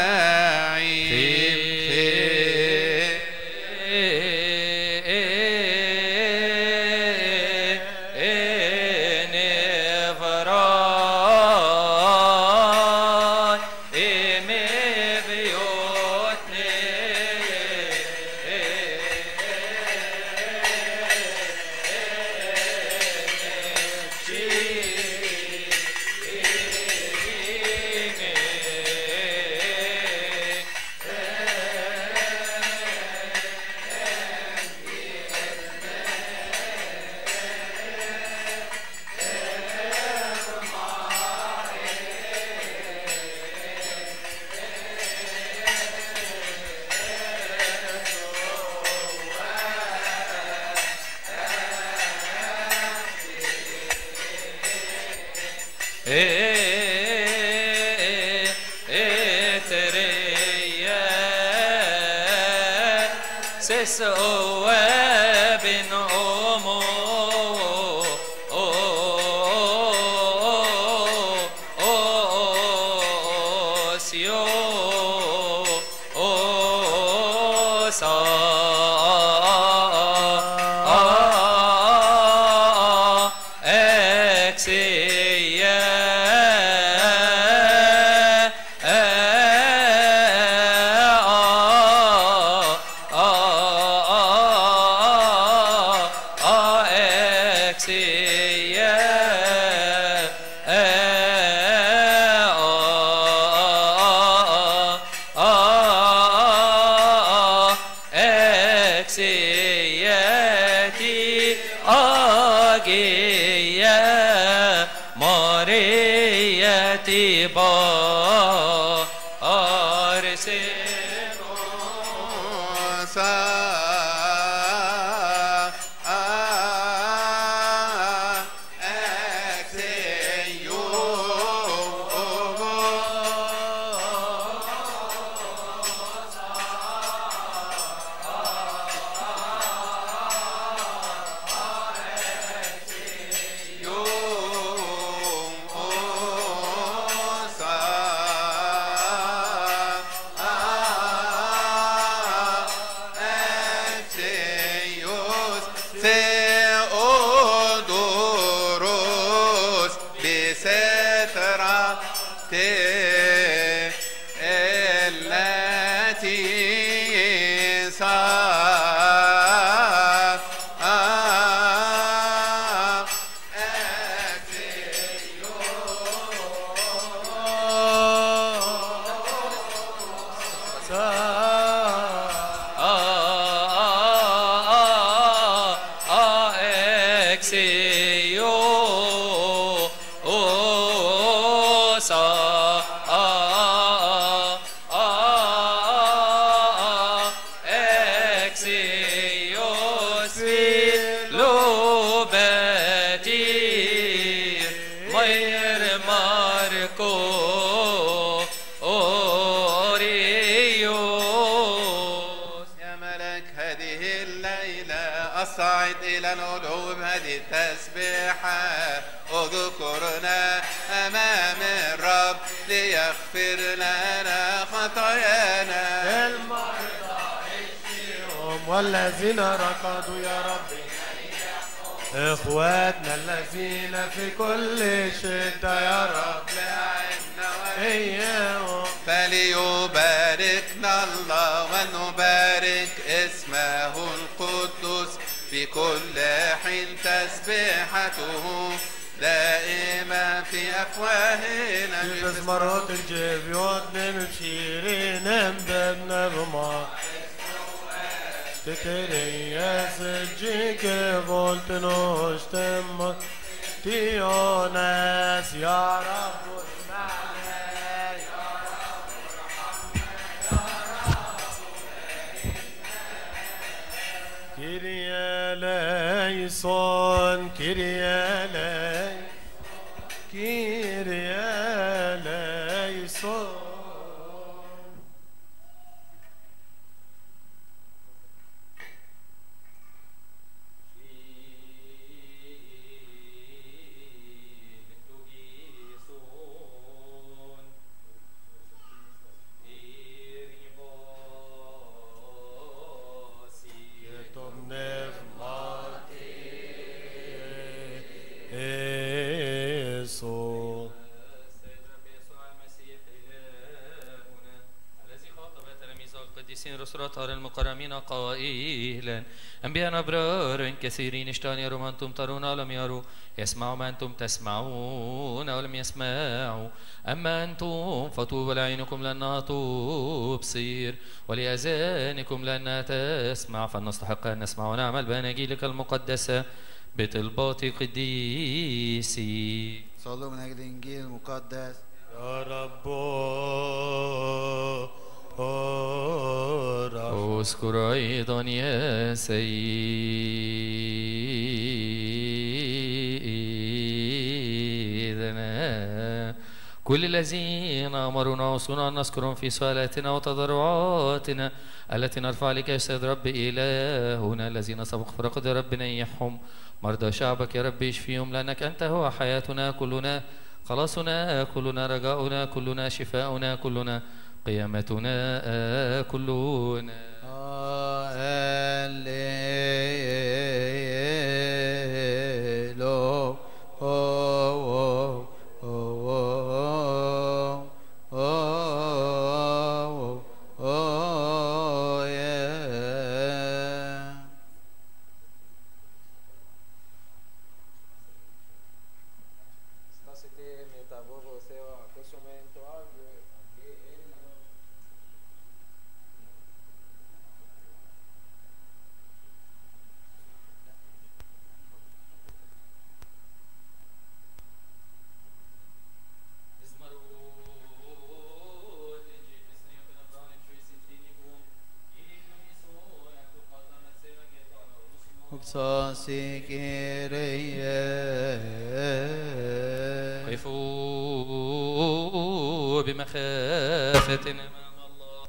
S1: والذين ركضوا يا رب. إخواتنا الذين في كل شدة يا رب. اياهم
S6: فليباركنا الله ونبارك اسمه القدوس في كل حين تسبيحته دائما في أفواهنا.
S1: Biz marot الجبيوت نمشيرين بابنا بما تتريا سجيك فولت نوشتم تيونس يا رب اسمعنا يا
S2: قديسين رسل أطهار المكرمين قائلا أنبياء أبرار كثيرين اشتهون يروا ما أنتم ترون ولم يروا. يسمعوا ما أنتم تسمعون ولم يسمعوا. أما أنتم فطوبى لعينكم لأنها تبصير ولأذانكم لأنها تسمع. فلنستحق أن نسمع. ونعمل بأناجيلك المقدسة بطلبات قديسي
S4: صلوا من أجل الإنجيل المقدس.
S1: يا رب
S2: اذكر أيضا يا سيدنا كل الذين أمرونا وصونا أن نذكرهم في سؤالاتنا وتضرعاتنا التي نرفع لك يا سيد رب إلهنا الذين سبق فرقد يا رب نيحهم مرضى شعبك يا رب اشفيهم لأنك أنت هو حياتنا كلنا خلاصنا كلنا رجاؤنا كلنا شفاؤنا كلنا قيامتنا كلنا.
S4: هللو أو أو أو أو أو يا كيريا
S2: قفوا بمخافة أمام الله.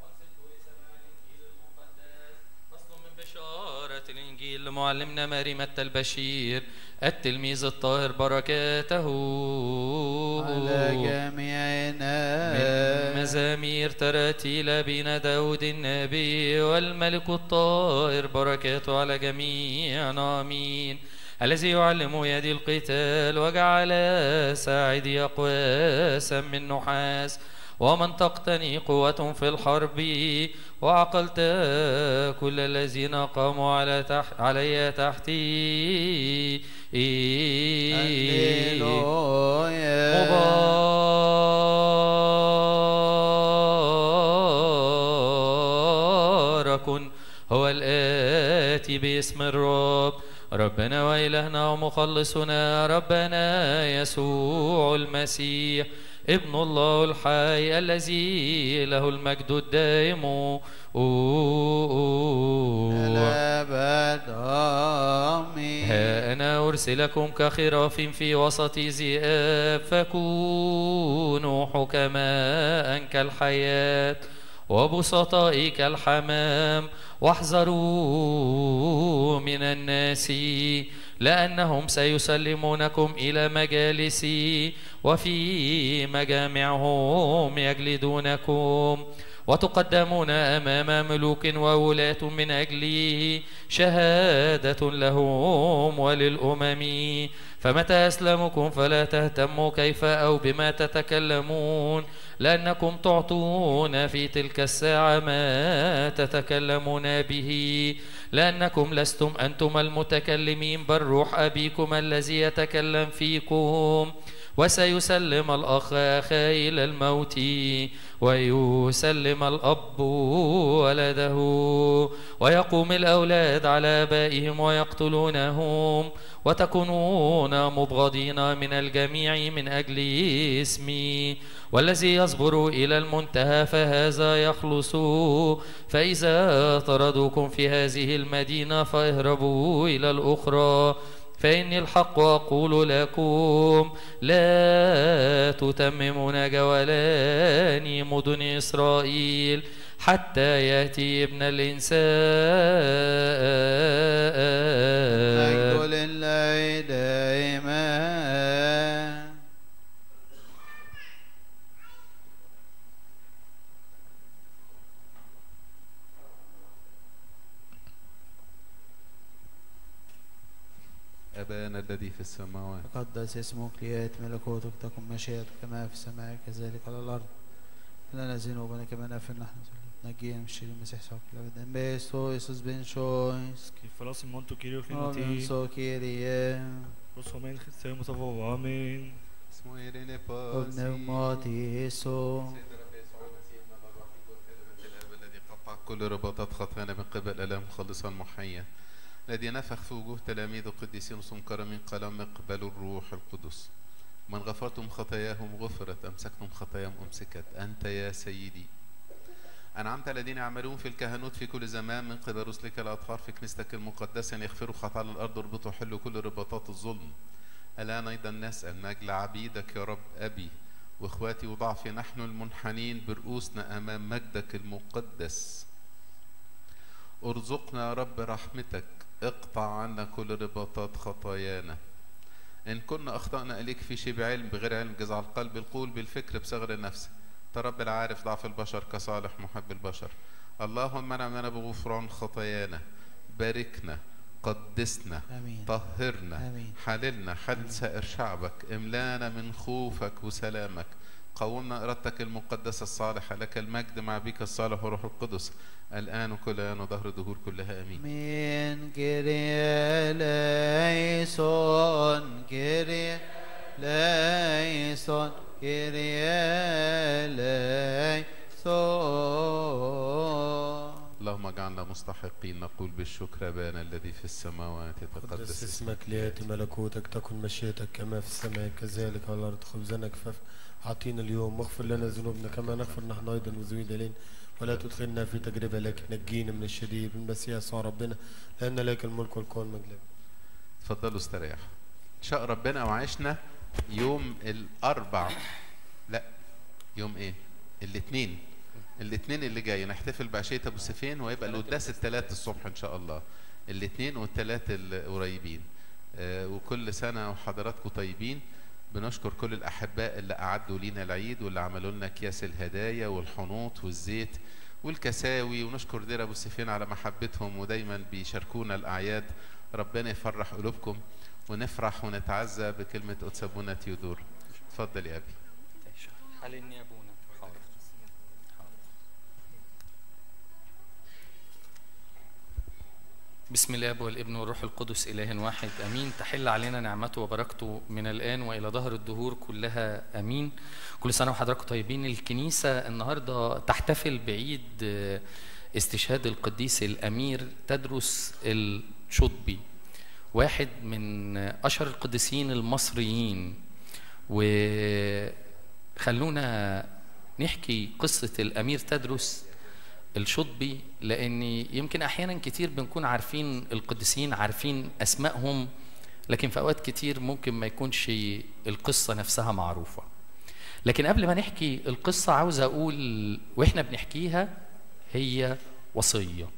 S2: وأنصتوا لسماع الإنجيل المقدس. فصل من بشارة الإنجيل. لمعلمنا البشير. التلميذ الطاهر بركاته.
S4: على جميعنا
S2: مزامير تراتيل بين داود النبي والملك الطاهر بركاته على جميعنا آمين الذي يعلم يدي القتال وجعل ساعدي أقواسا من نحاس. ومن تقتني قوة في الحرب وعقلت كل الذين قاموا على تحت علي تحتي.
S4: هللويا.
S2: الآتي باسم الرب. ربنا وإلهنا ومخلصنا ربنا يسوع المسيح ابن الله الحي الذي له المجد الدائم.
S4: الأبد
S2: ها أنا أرسلكم كخراف في وسط ذئاب فكونوا حكماء كالحياة وبسطاء كالحمام. واحذروا من الناس لأنهم سيسلمونكم إلى مجالسي وفي مجامعهم يجلدونكم وتقدمون أمام ملوك وولاة من أجله شهادة لهم وللأمم. فمتى أسلمكم فلا تهتموا كيف أو بما تتكلمون. لأنكم تعطون في تلك الساعة ما تتكلمون به. لأنكم لستم أنتم المتكلمين بل روح أبيكم الذي يتكلم فيكم. وسيسلم الأخ إلى الموت ويسلم الأب ولده. ويقوم الأولاد على آبائهم ويقتلونهم وتكونون مبغضين من الجميع من أجل اسمي. والذي يصبر إلى المنتهى فهذا يخلص. فإذا طردوكم في هذه المدينة فاهربوا إلى الأخرى. فإني الحق أقول لكم لا تتممون جولان مدن إسرائيل حتى يأتي ابن الإنسان.
S4: مجد لله دائما
S6: أبانا الذي في السماوات
S4: تقدس اسمك ليأتي ملكوتك تكن مشيئتك كما في السماء كذلك على الأرض لنا ذنوبنا كما نغفر نحن من شر المسيح سوف الأبد بيسو يسوس بن شويس
S5: Kyrios imon tu Kyrios
S4: آمين
S5: klinoti.
S4: سو كيريا
S5: Proshomen Christe musavo. Amen.
S6: اسمه إيريني
S4: وبنوماتي يسوع
S6: الذي قطع كل رباطات خطايانا من قبل ألام مخلصا محيا الذي نفخ في وجوه تلاميذ القديسين وصم كرمين قلم اقبلوا الروح القدس. من غفرتم خطاياهم غفرت أمسكتم خطاياهم أمسكت. أنت يا سيدي. أنعمت الذين يعملون في الكهنوت في كل زمان من قبل رسلك الأطهار في كنيستك المقدسة أن يغفروا خطايا الأرض واربطوا حلوا كل رباطات الظلم. الآن أيضا نسأل من أجل عبيدك يا رب أبي وإخواتي وضعفي نحن المنحنين برؤوسنا أمام مجدك المقدس. ارزقنا يا رب رحمتك. اقطع عنا كل رباطات خطايانا. إن كنا أخطأنا إليك في شيء بعلم بغير علم جزع القلب القول بالفكر بصغر النفس. أنت رب العارف ضعف البشر كصالح محب البشر. اللهم نعمنا بغفران خطايانا. باركنا قدسنا
S4: آمين.
S6: طهرنا
S4: آمين.
S6: حللنا حل سائر شعبك املانا من خوفك وسلامك. قومنا إرادتك المقدسة الصالحة لك المجد مع بك الصالح وروح القدس الآن وكل آن ودهر الدهور كلها آمين.
S4: آمين Κύριε ελέησον Κύριε ελέησον ελέησον
S6: اللهم اجعلنا مستحقين نقول بالشكر أبانا الذي في السماوات
S1: قدس
S6: يتقدس اسمك
S1: اسمك ليأتي ملكوتك تكن مشيئتك كما في السماء كذلك على الأرض خبزنا كفاف أعطينا اليوم واغفر لنا ذنوبنا كما نغفر نحن أيضا مذنبين إلينا ولا تدخلنا في تجربة لكن نجينا من الشرير بالمسيح يسوع ربنا لأن لك الملك والقوة والمجد
S6: اتفضلوا استريحوا شاء ربنا وعشنا يوم الأربع. لا يوم إيه؟ الاثنين الاثنين اللي جاي. نحتفل بعشية أبو سفين ويبقى القداس الثلاث الصبح إن شاء الله. الاثنين والثلاث القريبين. آه، وكل سنة وحضراتكم طيبين. بنشكر كل الأحباء اللي أعدوا لينا العيد واللي عملوا لنا أكياس الهدايا والحنوط والزيت والكساوي ونشكر دير أبو سفين على محبتهم ودايما بيشاركونا الأعياد. ربنا يفرح قلوبكم ونفرح ونتعزى بكلمة قدس أبونا تيودور. اتفضل يا أبي.
S2: حالني يا ابونا بسم الله والابن والروح القدس إله واحد أمين. تحل علينا نعمته وبركته من الآن وإلى ظهر الدهور كلها أمين. كل سنة وحضراتكم طيبين. الكنيسة النهاردة تحتفل بعيد آه، استشهاد القديس الأمير تدرس الشطبي واحد من أشهر القديسين المصريين. وخلونا نحكي قصة الأمير تدرس الشطبي لأن يمكن أحيانا كتير بنكون عارفين القديسين عارفين أسمائهم لكن في أوقات كتير ممكن ما يكونش القصة نفسها معروفة. لكن قبل ما نحكي القصة عاوز أقول وإحنا بنحكيها هي وصية.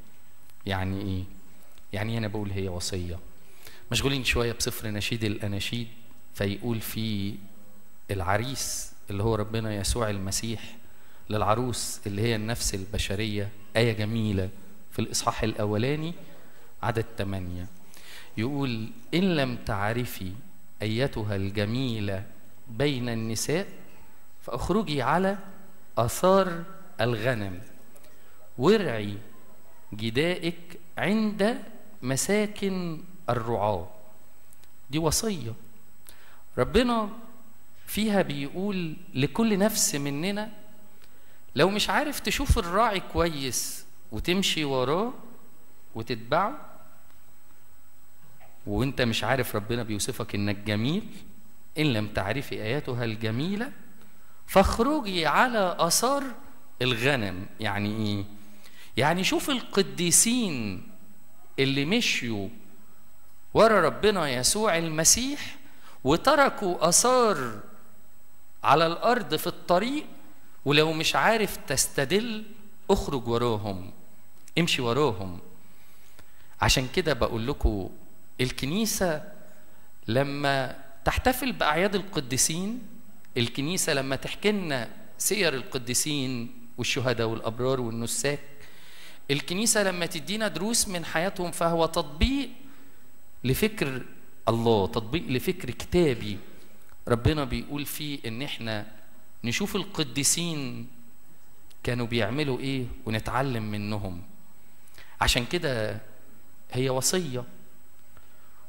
S2: يعني إيه؟ يعني إيه أنا بقول هي وصية؟ مشغولين شوية بسفر نشيد الأناشيد فيقول فيه العريس اللي هو ربنا يسوع المسيح للعروس اللي هي النفس البشرية. آية جميلة في الإصحاح الأولاني عدد ثمانية يقول إن لم تعرفي أيتها الجميلة بين النساء فأخرجي على آثار الغنم. وارعي جدائك عند مساكن الرعاة. دي وصية. ربنا فيها بيقول لكل نفس مننا لو مش عارف تشوف الراعي كويس وتمشي وراه وتتبعه وانت مش عارف ربنا بيوصفك إنك جميل إن لم تعرفي آياتها الجميلة فاخرجي على آثار الغنم. يعني إيه؟ يعني شوف القديسين اللي مشيوا ورا ربنا يسوع المسيح وتركوا آثار على الأرض في الطريق ولو مش عارف تستدل اخرج وراهم. امشي وراهم. عشان كده بقول لكم الكنيسة لما تحتفل بأعياد القديسين الكنيسة لما تحكي لنا سير القديسين والشهداء والأبرار والنساك الكنيسة لما تدينا دروس من حياتهم فهو تطبيق لفكر الله تطبيق لفكر كتابي. ربنا بيقول فيه إن إحنا نشوف القديسين كانوا بيعملوا إيه ونتعلم منهم. عشان كده هي وصية.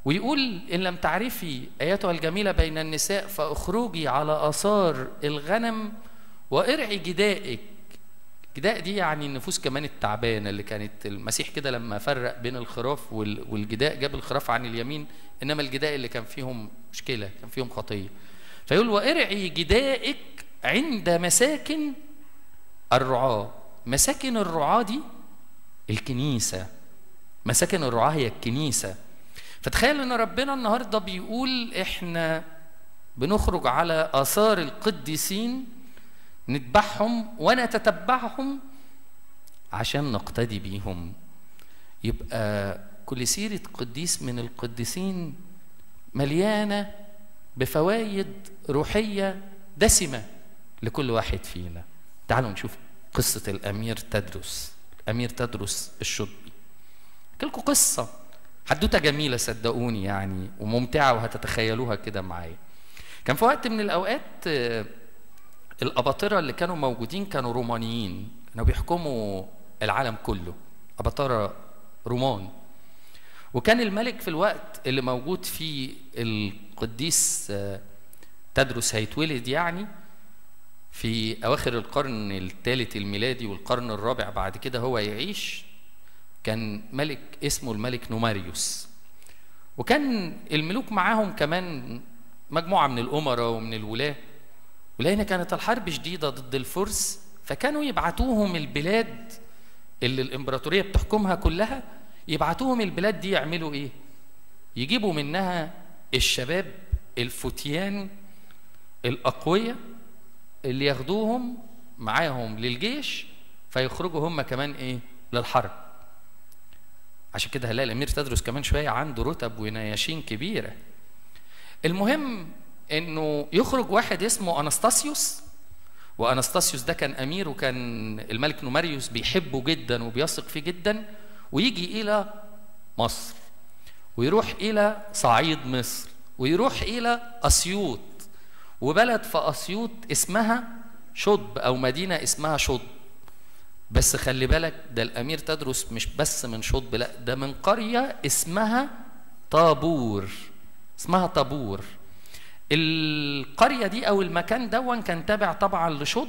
S2: ويقول إن لم تعرفي ايتها الجميلة بين النساء فأخرجي على آثار الغنم وارعي جدائك. جداء دي يعني النفوس كمان التعبانة اللي كانت المسيح كده لما فرق بين الخراف وال- والجداء جاب الخراف عن اليمين إنما الجداء اللي كان فيهم مشكلة كان فيهم خطية. فيقول وارعي جدائك عند مساكن الرعاة. مساكن الرعاة دي الكنيسة. مساكن الرعاة هي الكنيسة. فتخيل إن ربنا النهارده بيقول إحنا بنخرج على آثار القديسين نتبعهم ونتتبعهم عشان نقتدي بيهم. يبقى كل سيرة قديس من القديسين مليانة بفوايد روحية دسمة. لكل واحد فينا. تعالوا نشوف قصة الأمير تدرس. الأمير تدرس الشطبي لكم قصة. حدوتة جميلة صدقوني يعني وممتعة وهتتخيلوها كده معايا. كان في وقت من الأوقات آه، الأباطرة اللي كانوا موجودين كانوا رومانيين. كانوا بيحكموا العالم كله. أباطرة رومان. وكان الملك في الوقت اللي موجود فيه القديس آه، تدرس هيتولد يعني في أواخر القرن الثالث الميلادي والقرن الرابع بعد كده هو يعيش كان ملك اسمه الملك نوماريوس وكان الملوك معاهم كمان مجموعة من الأمراء ومن الولاة ولأن كانت الحرب شديدة ضد الفرس فكانوا يبعتوهم البلاد اللي الإمبراطورية بتحكمها كلها يبعتوهم البلاد دي يعملوا إيه؟ يجيبوا منها الشباب الفتيان الأقوياء اللي ياخدوهم معاهم للجيش فيخرجوا هم كمان إيه؟ للحرب. عشان كده هنلاقي الأمير تدرس كمان شوية عنده رتب ونياشين كبيرة. المهم إنه يخرج واحد اسمه انستاسيوس وانستاسيوس ده كان أمير وكان الملك نوماريوس بيحبه جدا وبيثق فيه جدا ويجي إلى مصر ويروح إلى صعيد مصر ويروح إلى أسيوط. وبلد في أسيوط اسمها شطب أو مدينة اسمها شطب بس خلي بالك ده الأمير تادرس مش بس من شطب لأ ده من قرية اسمها طابور. اسمها طابور. القرية دي أو المكان ده كان تابع طبعا لشطب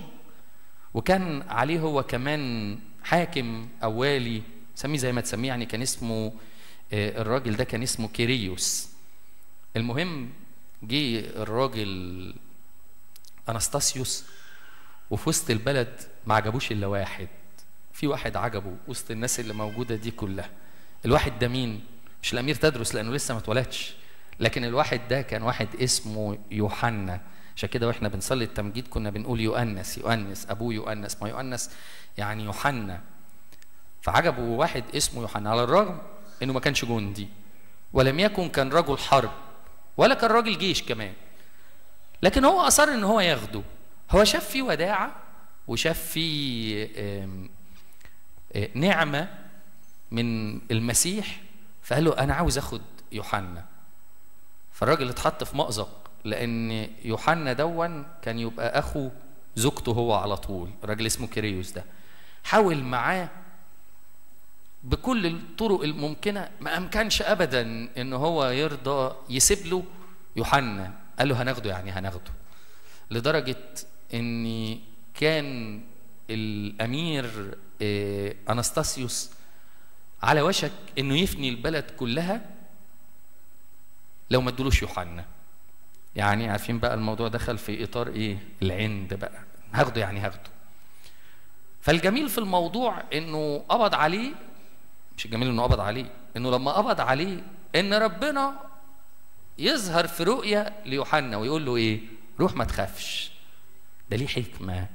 S2: وكان عليه هو كمان حاكم أو والي. سميه زي ما تسميه يعني كان اسمه آه، الراجل ده كان اسمه كيريوس. المهم جه الراجل انستاسيوس وفي وسط البلد ما عجبوش إلا واحد. في واحد عجبه وسط الناس اللي موجودة دي كلها. الواحد ده مين؟ مش الأمير تدرس لأنه لسه ما اتولدش. لكن الواحد ده كان واحد اسمه يوحنا. عشان كده وإحنا بنصلي التمجيد كنا بنقول يؤنس يؤنس أبوه يؤنس ما يؤنس يعني يوحنا. فعجبه واحد اسمه يوحنا على الرغم إنه ما كانش جندي. ولم يكن كان رجل حرب ولا كان راجل جيش كمان. لكن هو أصر إن هو ياخده هو شاف فيه وداعة وشاف فيه آه، نعمة من المسيح فقال له أنا عاوز آخد يوحنا. فالراجل اتحط في مأزق لأن يوحنا دون كان يبقى أخو زوجته هو على طول الراجل اسمه كيريوس ده. حاول معاه بكل الطرق الممكنة ما أمكنش ابدا إن هو يرضى يسيب له يوحنا. قال له هناخده يعني هناخده. لدرجة ان كان الأمير آه، انستاسيوس على وشك إنه يفني البلد كلها لو ما ادولوش يوحنا. يعني عارفين بقى الموضوع دخل في إطار إيه؟ العند بقى. هاخده يعني هاخده. فالجميل في الموضوع إنه قبض عليه مش الجميل إنه قبض عليه إنه لما قبض عليه إن ربنا يظهر في رؤيا ليوحنا ويقول له إيه؟ روح ما تخافش. ده ليه حكمة؟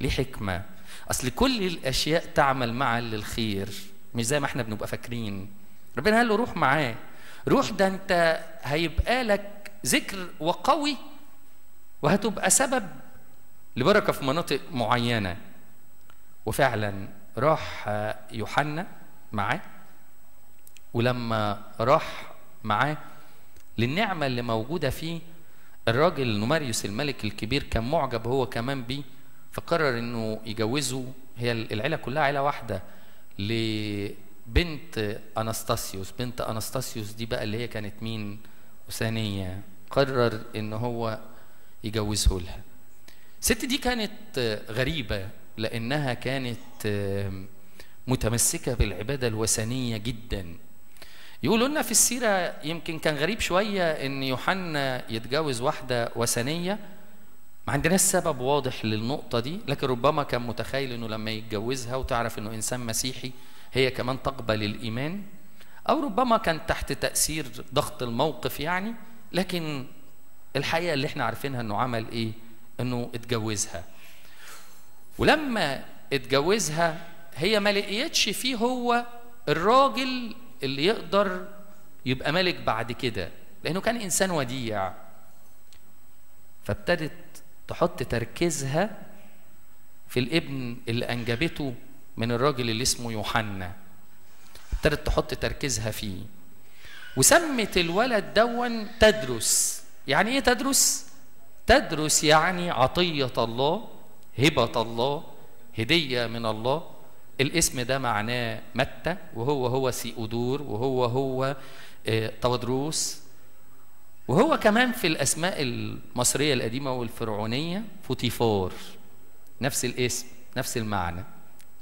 S2: ليه حكمة؟ أصل كل الأشياء تعمل معا للخير مش زي ما إحنا بنبقى فاكرين. ربنا قال له روح معاه. روح ده أنت هيبقى لك ذكر وقوي وهتبقى سبب لبركة في مناطق معينة. وفعلا راح يوحنا معاه. ولما راح معاه للنعمة اللي موجودة فيه الراجل نوماريوس الملك الكبير كان معجب هو كمان بيه فقرر إنه يجوزه. هي العيلة كلها عيلة واحدة لبنت انستاسيوس بنت انستاسيوس دي بقى اللي هي كانت مين؟ وثانيه قرر إن هو يجوزه لها. الست دي كانت غريبة لأنها كانت متمسكة بالعبادة الوثنية جدا. يقولوا لنا في السيرة يمكن كان غريب شوية إن يوحنا يتجوز واحدة وثنية. ما عندناش سبب واضح للنقطة دي لكن ربما كان متخيل إنه لما يتجوزها وتعرف إنه إنسان مسيحي هي كمان تقبل الإيمان. أو ربما كان تحت تأثير ضغط الموقف يعني لكن الحقيقة اللي إحنا عارفينها إنه عمل إيه؟ إنه اتجوزها. ولما اتجوزها هي ما لقيتش فيه هو الراجل اللي يقدر يبقى ملك بعد كده لأنه كان إنسان وديع. فابتدت تحط تركيزها في الابن اللي أنجبته من الراجل اللي اسمه يوحنا. ابتدت تحط تركيزها فيه. وسمت الولد دون تدرس. يعني إيه تدرس؟ تدرس يعني عطية الله هبة الله هدية من الله. الاسم ده معناه متى وهو هو سيئودور وهو هو تودروس وهو كمان في الأسماء المصرية القديمة والفرعونية فوتيفار نفس الاسم نفس المعنى.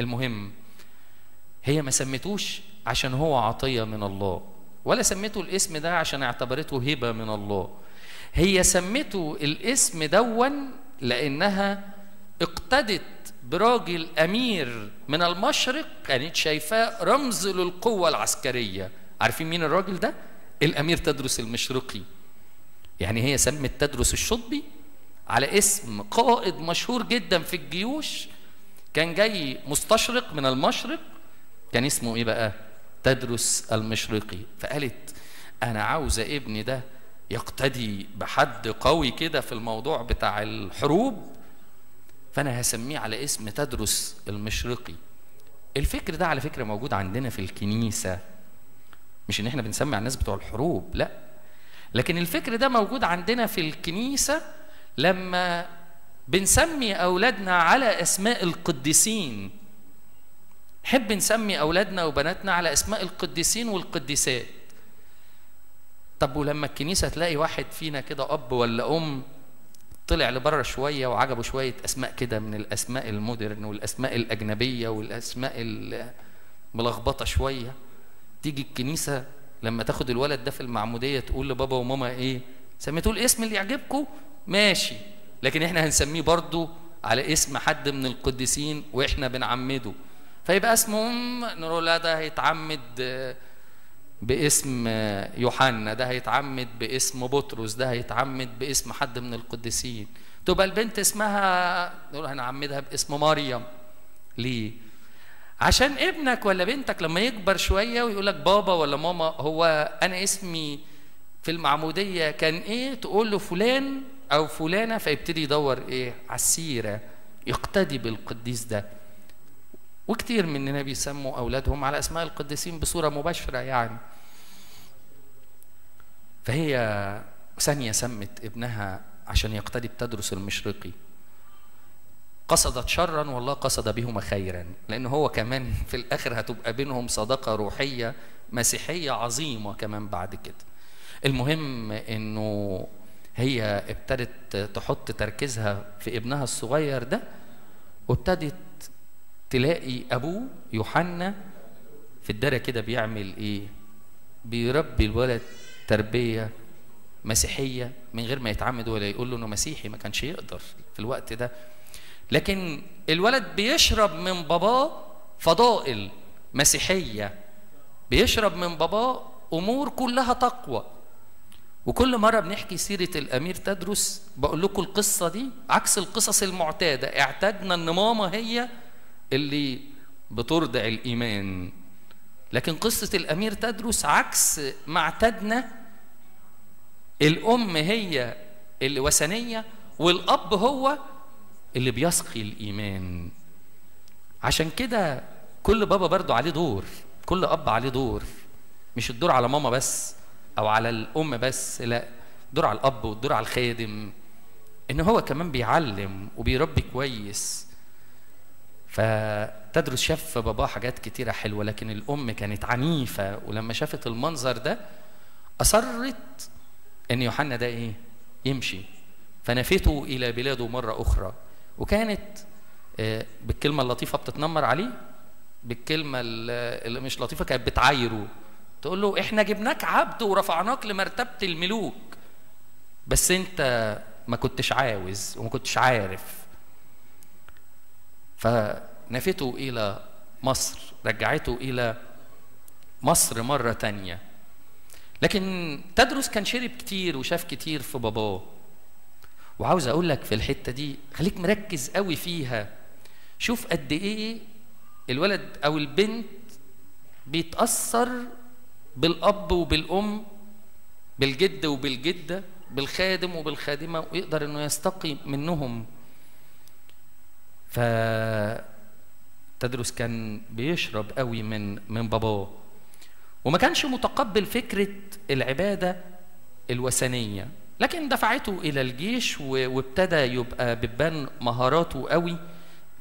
S2: المهم هي ما سمتوش عشان هو عطية من الله ولا سمته الاسم ده عشان اعتبرته هبة من الله. هي سمته الاسم دون لأنها اقتدت براجل أمير من المشرق كانت شايفاه رمز للقوة العسكرية. عارفين مين الراجل ده؟ الأمير تدرس المشرقي. يعني هي سمت تدرس الشطبي على اسم قائد مشهور جدا في الجيوش. كان جاي مستشرق من المشرق. كان اسمه إيه بقى؟ تدرس المشرقي. فقالت أنا عاوزة ابني ده يقتدي بحد قوي كده في الموضوع بتاع الحروب. فأنا هسميه على اسم تدرس المشرقي. الفكر ده على فكرة موجود عندنا في الكنيسة. مش إن إحنا بنسمي على الناس بتوع الحروب لا. لكن الفكر ده موجود عندنا في الكنيسة لما بنسمي أولادنا على أسماء القديسين. نحب نسمي أولادنا وبناتنا على أسماء القديسين والقديسات. طب ولما الكنيسة تلاقي واحد فينا كده أب ولا أم طلع لبره شوية وعجبه شوية أسماء كده من الأسماء المودرن والأسماء الأجنبية والأسماء الملخبطة شوية. تيجي الكنيسة لما تاخد الولد ده في المعمودية تقول لبابا وماما إيه؟ سميتوه الاسم اللي يعجبكم؟ ماشي. لكن إحنا هنسميه برضو على اسم حد من القديسين وإحنا بنعمده. فيبقى اسمه نقول لا ده هيتعمد باسم يوحنا ده هيتعمد باسم بطرس ده هيتعمد باسم حد من القديسين. تبقى البنت اسمها نقول هنعمدها باسم مريم. ليه؟ عشان ابنك ولا بنتك لما يكبر شوية ويقول لك بابا ولا ماما هو أنا اسمي في المعمودية كان إيه؟ تقول له فلان أو فلانة فيبتدي يدور إيه؟ على السيرة يقتدي بالقديس ده. وكتير مننا بيسموا أولادهم على أسماء القديسين بصورة مباشرة يعني. فهي ثانية سمت ابنها عشان يقتدي بتدرس المشرقي. قصدت شرا والله قصد بهما خيرا لأن هو كمان في الآخر هتبقى بينهم صداقة روحية مسيحية عظيمة كمان بعد كده. المهم إنه هي ابتدت تحط تركيزها في ابنها الصغير ده وابتدت تلاقي أبوه يوحنا في الدرة كده بيعمل إيه؟ بيربي الولد تربية مسيحية من غير ما يتعمد ولا يقول له إنه مسيحي ما كانش يقدر في الوقت ده. لكن الولد بيشرب من باباه فضائل مسيحية بيشرب من باباه أمور كلها تقوى. وكل مرة بنحكي سيرة الأمير تدرس بقول لكم القصة دي عكس القصص المعتادة اعتدنا إن ماما هي اللي بترضع الإيمان. لكن قصة الأمير تدرس عكس ما اعتدنا الأم هي اللي وثنية والأب هو اللي بيسقي الإيمان. عشان كده كل بابا برضو عليه دور كل أب عليه دور. مش الدور على ماما بس أو على الأم بس لا دور على الأب والدور على الخادم. إن هو كمان بيعلم وبيربي كويس. فتدرس شاف باباه حاجات كتيرة حلوة لكن الأم كانت عنيفة ولما شافت المنظر ده أصرت إن يوحنا ده إيه؟ يمشي. فنفته إلى بلاده مرة أخرى. وكانت آه، بالكلمة اللطيفة بتتنمر عليه بالكلمة ال- اللي مش لطيفة كانت بتعايره. تقول له إحنا جبناك عبد ورفعناك لمرتبة الملوك. بس أنت ما كنتش عاوز وما كنتش عارف. فنفته إلى مصر رجعته إلى مصر مرة تانية. لكن تدرس كان شرب كتير وشاف كتير في باباه. وعاوز أقول لك في الحتة دي خليك مركز قوي فيها. شوف قد إيه الولد أو البنت بيتأثر بالأب وبالأم بالجد وبالجدة بالخادم وبالخادمة ويقدر إنه يستقي منهم. ف تدرس كان بيشرب قوي من من باباه. وما كانش متقبل فكرة العبادة الوثنية. لكن دفعته إلى الجيش وابتدى يبقى بتبان مهاراته قوي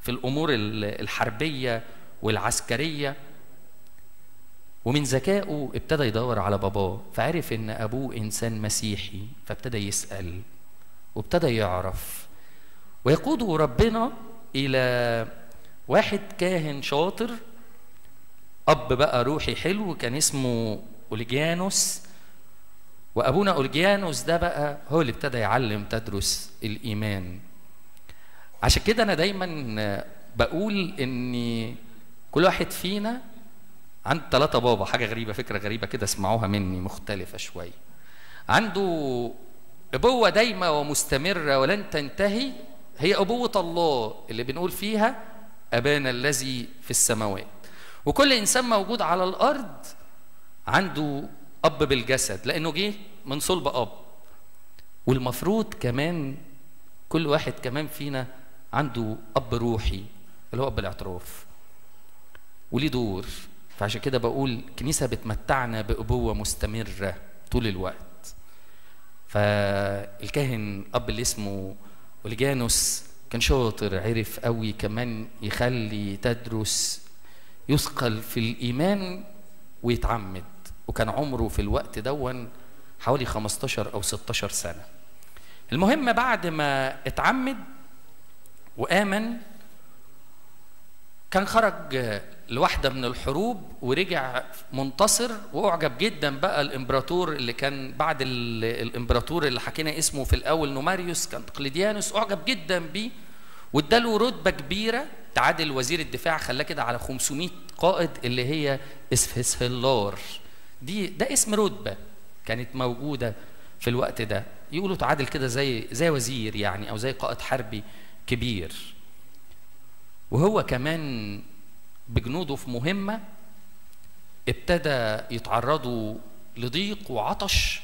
S2: في الأمور ال- الحربية والعسكرية. ومن ذكائه ابتدى يدور على باباه. فعرف إن أبوه إنسان مسيحي فابتدى يسأل وابتدى يعرف. ويقوده ربنا إلى واحد كاهن شاطر أب بقى روحي حلو كان اسمه أوليجيانوس وأبونا أوليجيانوس ده بقى هو اللي ابتدى يعلم تدرس الإيمان. عشان كده أنا دايما بقول إن كل واحد فينا عنده ثلاثة بابا حاجة غريبة فكرة غريبة كده اسمعوها مني مختلفة شوية عنده أبوة دايمة ومستمرة ولن تنتهي هي أبوة الله اللي بنقول فيها أبانا الذي في السماوات. وكل إنسان موجود على الأرض عنده أب بالجسد لأنه جه من صلب أب. والمفروض كمان كل واحد كمان فينا عنده أب روحي اللي هو أب الاعتراف. وليه دور؟ فعشان كده بقول الكنيسة بتمتعنا بأبوة مستمرة طول الوقت. فالكاهن أب اللي اسمه أوليجانوس كان شاطر عرف قوي كمان يخلي تدرس يثقل في الإيمان ويتعمد. وكان عمره في الوقت دون حوالي 15 أو 16 سنة. المهم بعد ما اتعمد وآمن كان خرج لواحدة من الحروب ورجع منتصر وأعجب جدا بقى الإمبراطور اللي كان بعد ال- الإمبراطور اللي حكينا اسمه في الأول نوماريوس كان قليديانوس أعجب جدا بيه. واداله رتبة كبيرة. تعادل وزير الدفاع خلاه كده على 500 قائد اللي هي اسفسهلار دي ده اسم رتبة كانت موجودة في الوقت ده. يقولوا تعادل كده زي زي وزير يعني أو زي قائد حربي كبير. وهو كمان بجنوده في مهمة ابتدى يتعرضوا لضيق وعطش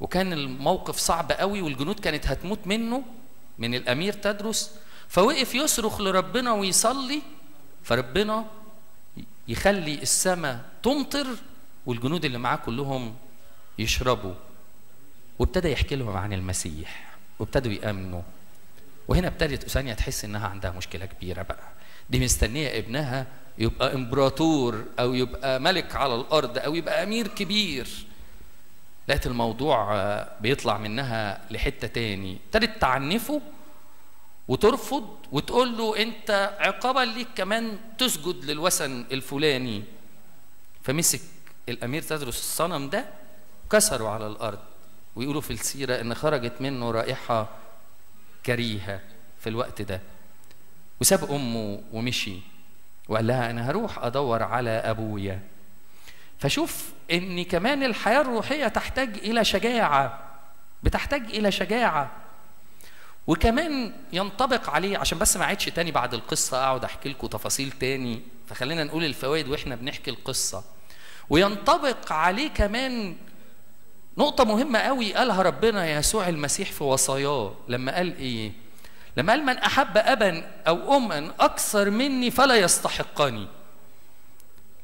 S2: وكان الموقف صعب قوي والجنود كانت هتموت منه من الأمير تدرس. فوقف يصرخ لربنا ويصلي فربنا يخلي السماء تمطر والجنود اللي معاه كلهم يشربوا. وابتدى يحكي لهم عن المسيح وابتدوا يأمنوا. وهنا ابتدت أسانيا تحس إنها عندها مشكلة كبيرة بقى. دي مستنية ابنها يبقى امبراطور أو يبقى ملك على الأرض أو يبقى أمير كبير. لقيت الموضوع بيطلع منها لحتة تاني. ابتدت تعنفه وترفض وتقول له أنت عقابا ليك كمان تسجد للوثن الفلاني. فمسك الأمير تدرس الصنم ده كسره على الأرض ويقولوا في السيرة إن خرجت منه رائحة كريهة في الوقت ده. وساب أمه ومشي. وقال لها أنا هروح أدور على أبويا. فشوف إن كمان الحياة الروحية تحتاج إلى شجاعة بتحتاج إلى شجاعة. وكمان ينطبق عليه عشان بس ما عيدش تاني بعد القصة أقعد أحكي لكم تفاصيل تاني فخلينا نقول الفوائد وإحنا بنحكي القصة. وينطبق عليه كمان نقطة مهمة قوي قالها ربنا يسوع المسيح في وصاياه لما قال إيه؟ لما قال من أحب أبا أو أما أكثر مني فلا يستحقني.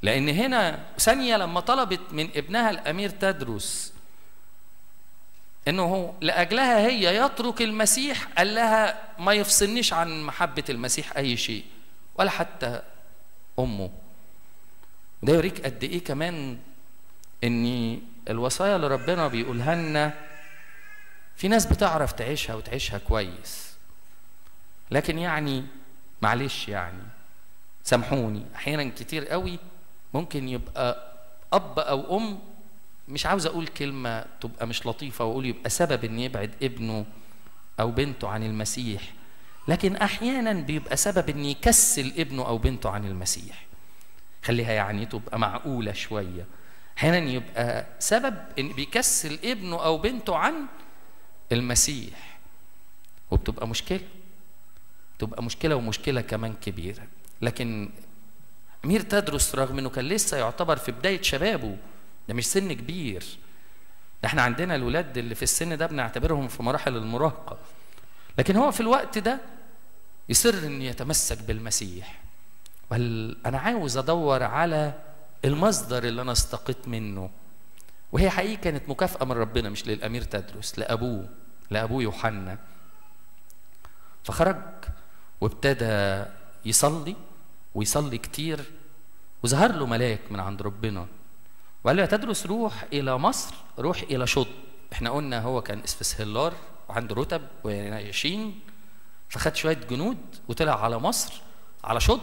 S2: لأن هنا ثانية لما طلبت من ابنها الأمير تدرس إنه لأجلها هي يترك المسيح قال لها ما يفصلنيش عن محبة المسيح أي شيء ولا حتى أمه ده يوريك قد إيه كمان إن الوصايا اللي ربنا بيقولها لنا في ناس بتعرف تعيشها وتعيشها كويس لكن يعني معلش يعني سامحوني أحيانا كتير قوي ممكن يبقى أب أو أم مش عاوز أقول كلمة تبقى مش لطيفة وأقول يبقى سبب إن يبعد ابنه أو بنته عن المسيح لكن أحيانا بيبقى سبب إن يكسل ابنه أو بنته عن المسيح. خليها يعني تبقى معقولة شوية. أحيانا يبقى سبب إن بيكسل ابنه أو بنته عن المسيح وبتبقى مشكلة. تبقى مشكلة ومشكلة كمان كبيرة. لكن امير تدرس رغم إنه كان لسه يعتبر في بداية شبابه ده مش سن كبير. ده إحنا عندنا الولاد اللي في السن ده بنعتبرهم في مراحل المراهقة. لكن هو في الوقت ده يصر إن يتمسك بالمسيح. بل أنا عاوز أدور على المصدر اللي أنا استقيت منه. وهي حقيقة كانت مكافأة من ربنا مش للأمير تدرس لأبوه لأبوه يوحنا. فخرج وابتدى يصلي ويصلي كتير وظهر له ملاك من عند ربنا. وقال له يا تدرس روح إلى مصر روح إلى شط إحنا قلنا هو كان إسفسهلار وعنده رتب ونياشين فخد شوية جنود وطلع على مصر على شط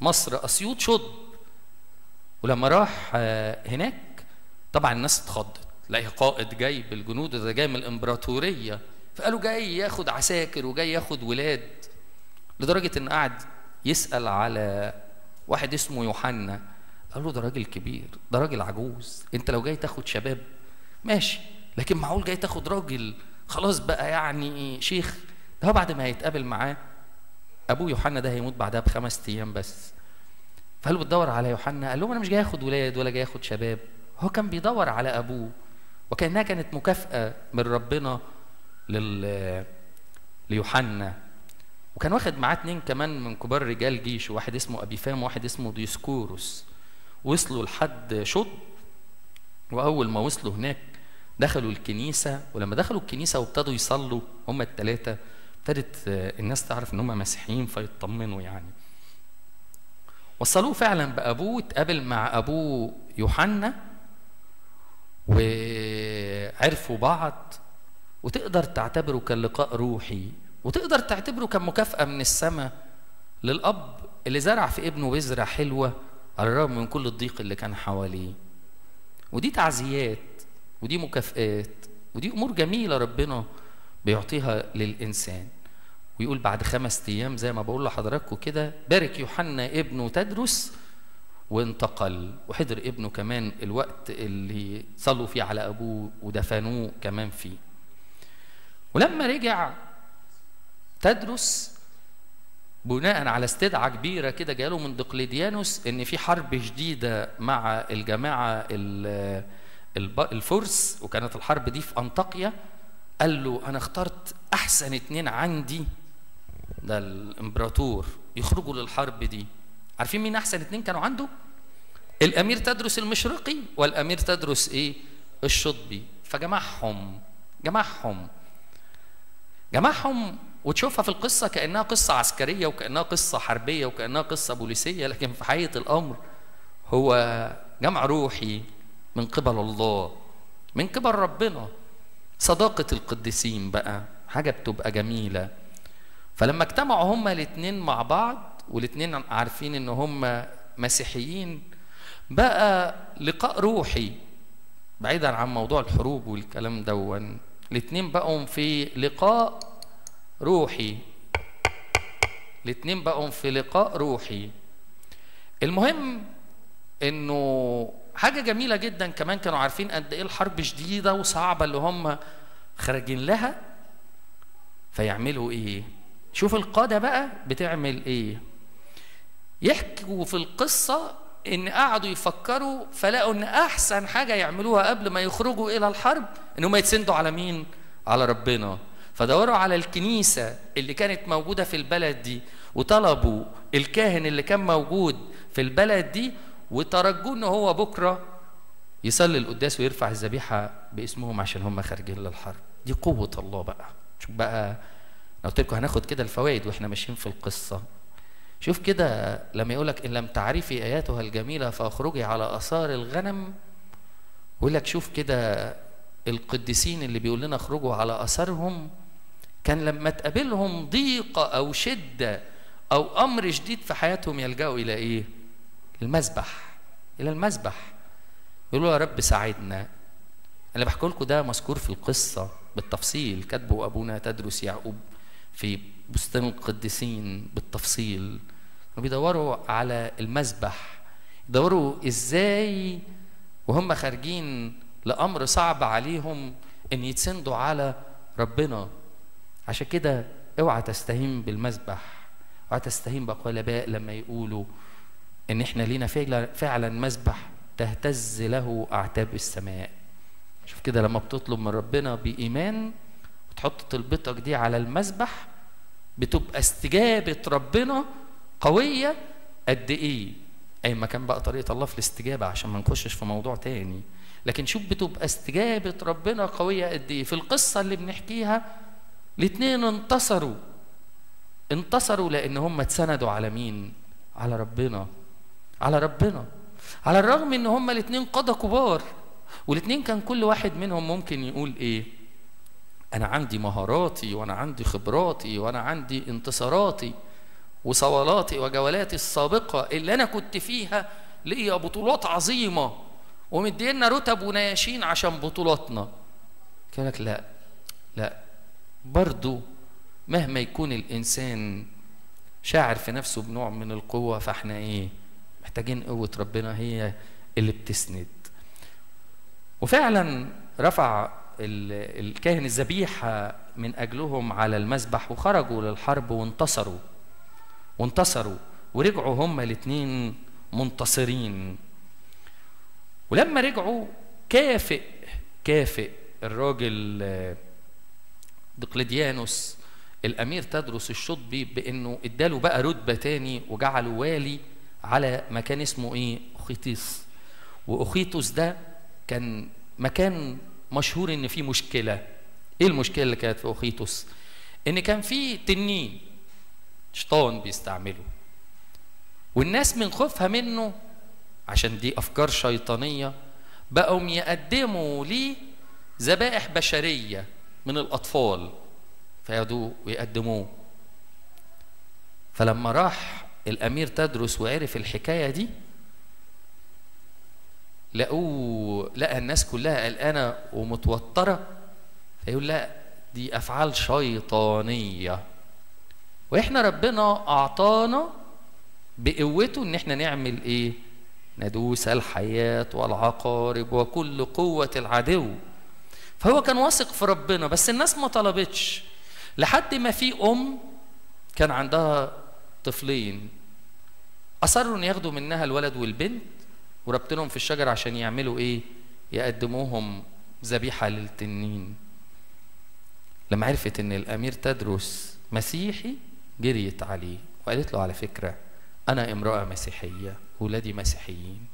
S2: مصر أسيوط شط ولما راح هناك طبعا الناس اتخضت. تلاقي قائد جاي بالجنود ده جاي من الإمبراطورية. فقالوا جاي ياخد عساكر وجاي ياخد ولاد. لدرجة إن قعد يسأل على واحد اسمه يوحنا. قال له ده راجل كبير ده راجل عجوز أنت لو جاي تاخد شباب. ماشي. لكن معقول جاي تاخد راجل؟ خلاص بقى يعني شيخ. ده بعد ما هيتقابل معاه أبوه يوحنا ده هيموت بعدها بخمس أيام بس. فقال له بتدور على يوحنا. قال لهم أنا مش جاي آخد ولاد ولا جاي آخد شباب. هو كان بيدور على أبوه وكأنها كانت مكافأة من ربنا لل ليوحنا. وكان واخد معاه اتنين كمان من كبار رجال جيش واحد اسمه ابيفام وواحد اسمه ديسكوروس. وصلوا لحد شطب وأول ما وصلوا هناك دخلوا الكنيسة ولما دخلوا الكنيسة وابتدوا يصلوا هم الثلاثه ابتدت الناس تعرف إن هم مسيحيين فيطمنوا يعني. وصلوه فعلا بأبوه اتقابل مع أبوه يوحنا وعرفوا بعض وتقدر تعتبره كلقاء روحي. وتقدر تعتبره كمكافأة من السماء للأب اللي زرع في ابنه بذرة حلوة على الرغم من كل الضيق اللي كان حواليه. ودي تعزيات ودي مكافآت ودي أمور جميلة ربنا بيعطيها للإنسان. ويقول بعد خمس أيام زي ما بقول لحضراتكم كده بارك يوحنا ابنه تدرس وانتقل. وحضر ابنه كمان الوقت اللي صلوا فيه على أبوه ودفنوه كمان فيه. ولما رجع تدرس بناء على استدعاء كبيرة كده جاله من دقلديانوس إن في حرب شديدة مع الجماعة الفرس وكانت الحرب دي في أنطاكيا. قال له أنا اخترت أحسن اتنين عندي ده الإمبراطور يخرجوا للحرب دي. عارفين مين أحسن اتنين كانوا عنده؟ الأمير تدرس المشرقي والأمير تدرس إيه؟ الشطبي. فجمعهم جمعهم جمعهم وتشوفها في القصة كأنها قصة عسكرية وكأنها قصة حربية وكأنها قصة بوليسية لكن في حقيقة الأمر هو جمع روحي من قبل الله من قبل ربنا. صداقة القديسين بقى حاجة بتبقى جميلة. فلما اجتمعوا هما الاثنين مع بعض والاثنين عارفين إن هم مسيحيين بقى لقاء روحي بعيدا عن موضوع الحروب والكلام دون الاثنين بقوا في لقاء روحي. الاثنين بقوا في لقاء روحي. المهم إنه حاجة جميلة جدا كمان كانوا عارفين قد إيه الحرب شديدة وصعبة اللي هم خارجين لها. فيعملوا إيه؟ شوف القادة بقى بتعمل إيه؟ يحكوا في القصة إن قعدوا يفكروا فلقوا إن أحسن حاجة يعملوها قبل ما يخرجوا إلى الحرب إنهم يتسندوا على مين؟ على ربنا. فدوروا على الكنيسة اللي كانت موجودة في البلد دي وطلبوا الكاهن اللي كان موجود في البلد دي وترجوه إن هو بكرة يصلي القداس ويرفع الذبيحة باسمهم عشان هم خارجين للحرب. دي قوة الله بقى. شوف بقى أنا قلت لكم هناخد كده الفوائد وإحنا ماشيين في القصة. شوف كده لما يقول لك إن لم تعرفي آياتها الجميلة فأخرجي على آثار الغنم يقول لك شوف كده القديسين اللي بيقول لنا اخرجوا على آثارهم كان لما تقابلهم ضيقه أو شدة أو أمر شديد في حياتهم يلجأوا إلى إيه؟ المذبح إلى المذبح يقولوا يا رب ساعدنا. أنا بحكي لكم ده مذكور في القصة بالتفصيل. كاتبه أبونا تدرس يعقوب في بستان القديسين بالتفصيل. بيدوروا على المذبح يدوروا إزاي وهم خارجين لأمر صعب عليهم إن يتسندوا على ربنا. عشان كده اوعى تستهين بالمذبح اوعى تستهين بأقوال الاباء لما يقولوا إن إحنا لينا فعلا مذبح تهتز له أعتاب السماء. شوف كده لما بتطلب من ربنا بإيمان وتحط طلبتك دي على المذبح بتبقى استجابة ربنا قوية قد إيه؟ أي ما كان بقى طريقة الله في الاستجابة عشان ما نخشش في موضوع تاني. لكن شوف بتبقى استجابة ربنا قوية قد إيه؟ في القصة اللي بنحكيها الاثنين انتصروا. انتصروا لأن هم اتسندوا على مين؟ على ربنا. على ربنا. على الرغم إن هم الاثنين قادة كبار. والاثنين كان كل واحد منهم ممكن يقول إيه؟ أنا عندي مهاراتي وأنا عندي خبراتي وأنا عندي انتصاراتي وصولاتي وجولاتي السابقة اللي أنا كنت فيها ليا بطولات عظيمة ومدينا رتب ونياشين عشان بطولاتنا. كان لك لا لا. برضو مهما يكون الإنسان شاعر في نفسه بنوع من القوة فإحنا إيه محتاجين قوة ربنا هي اللي بتسند. وفعلا رفع الكاهن الذبيحة من أجلهم على المذبح وخرجوا للحرب وانتصروا. وانتصروا ورجعوا هما الاثنين منتصرين. ولما رجعوا كافئ كافئ الراجل دقلديانوس الأمير تدرس الشطبي بأنه إداله بقى رتبة تاني وجعله والي على مكان اسمه إيه؟ اخيتيس واخيتوس ده كان مكان مشهور إن فيه مشكلة. إيه المشكلة اللي كانت في اخيتوس إن كان فيه تنين شيطان بيستعمله. والناس من خوفها منه عشان دي أفكار شيطانية بقوا يقدموا ليه ذبائح بشرية. من الأطفال فياخدوه ويقدموه. فلما راح الأمير تدرس وعرف الحكاية دي لقوه لقى الناس كلها قلقانة ومتوترة. فيقول لا دي أفعال شيطانية. وإحنا ربنا أعطانا بقوته إن إحنا نعمل إيه؟ ندوس الحياة والعقارب وكل قوة العدو. فهو كان واثق في ربنا بس الناس ما طلبتش. لحد ما في أم كان عندها طفلين أصروا إن ياخدوا منها الولد والبنت وربطنهم في الشجر عشان يعملوا إيه؟ يقدموهم ذبيحة للتنين. لما عرفت إن الأمير تدرس مسيحي جريت عليه وقالت له على فكرة أنا امرأة مسيحية ولادي مسيحيين.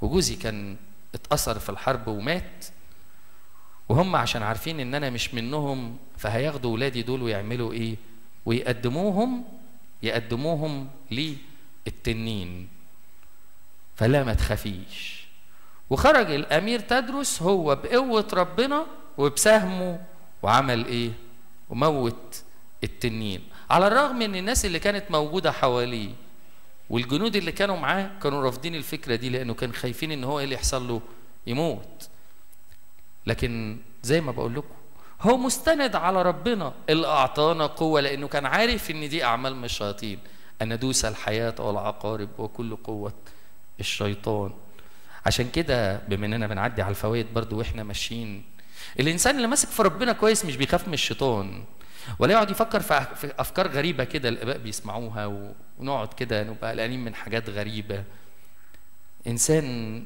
S2: وجوزي كان اتأثر في الحرب ومات. وهم عشان عارفين إن أنا مش منهم فهياخدوا ولادي دول ويعملوا إيه؟ ويقدموهم يقدموهم للتنين. فلا ما تخافيش. وخرج الأمير تدرس هو بقوة ربنا وبسهمه وعمل إيه؟ وموت التنين. على الرغم إن الناس اللي كانت موجودة حواليه والجنود اللي كانوا معاه كانوا رافضين الفكرة دي لأنه كانوا خايفين إن هو إيه اللي يحصل له؟ يموت. لكن زي ما بقول لكم هو مستند على ربنا. اللي أعطانا قوة لأنه كان عارف إن دي أعمال من الشياطين أن ندوس الحياة والعقارب وكل قوة الشيطان. عشان كده بما إننا بنعدي على الفوائد برضو وإحنا ماشيين الإنسان اللي ماسك في ربنا كويس مش بيخاف من الشيطان. ولا يقعد يفكر في أفكار غريبة كده الآباء بيسمعوها ونقعد كده نبقى قلقانين من حاجات غريبة. إنسان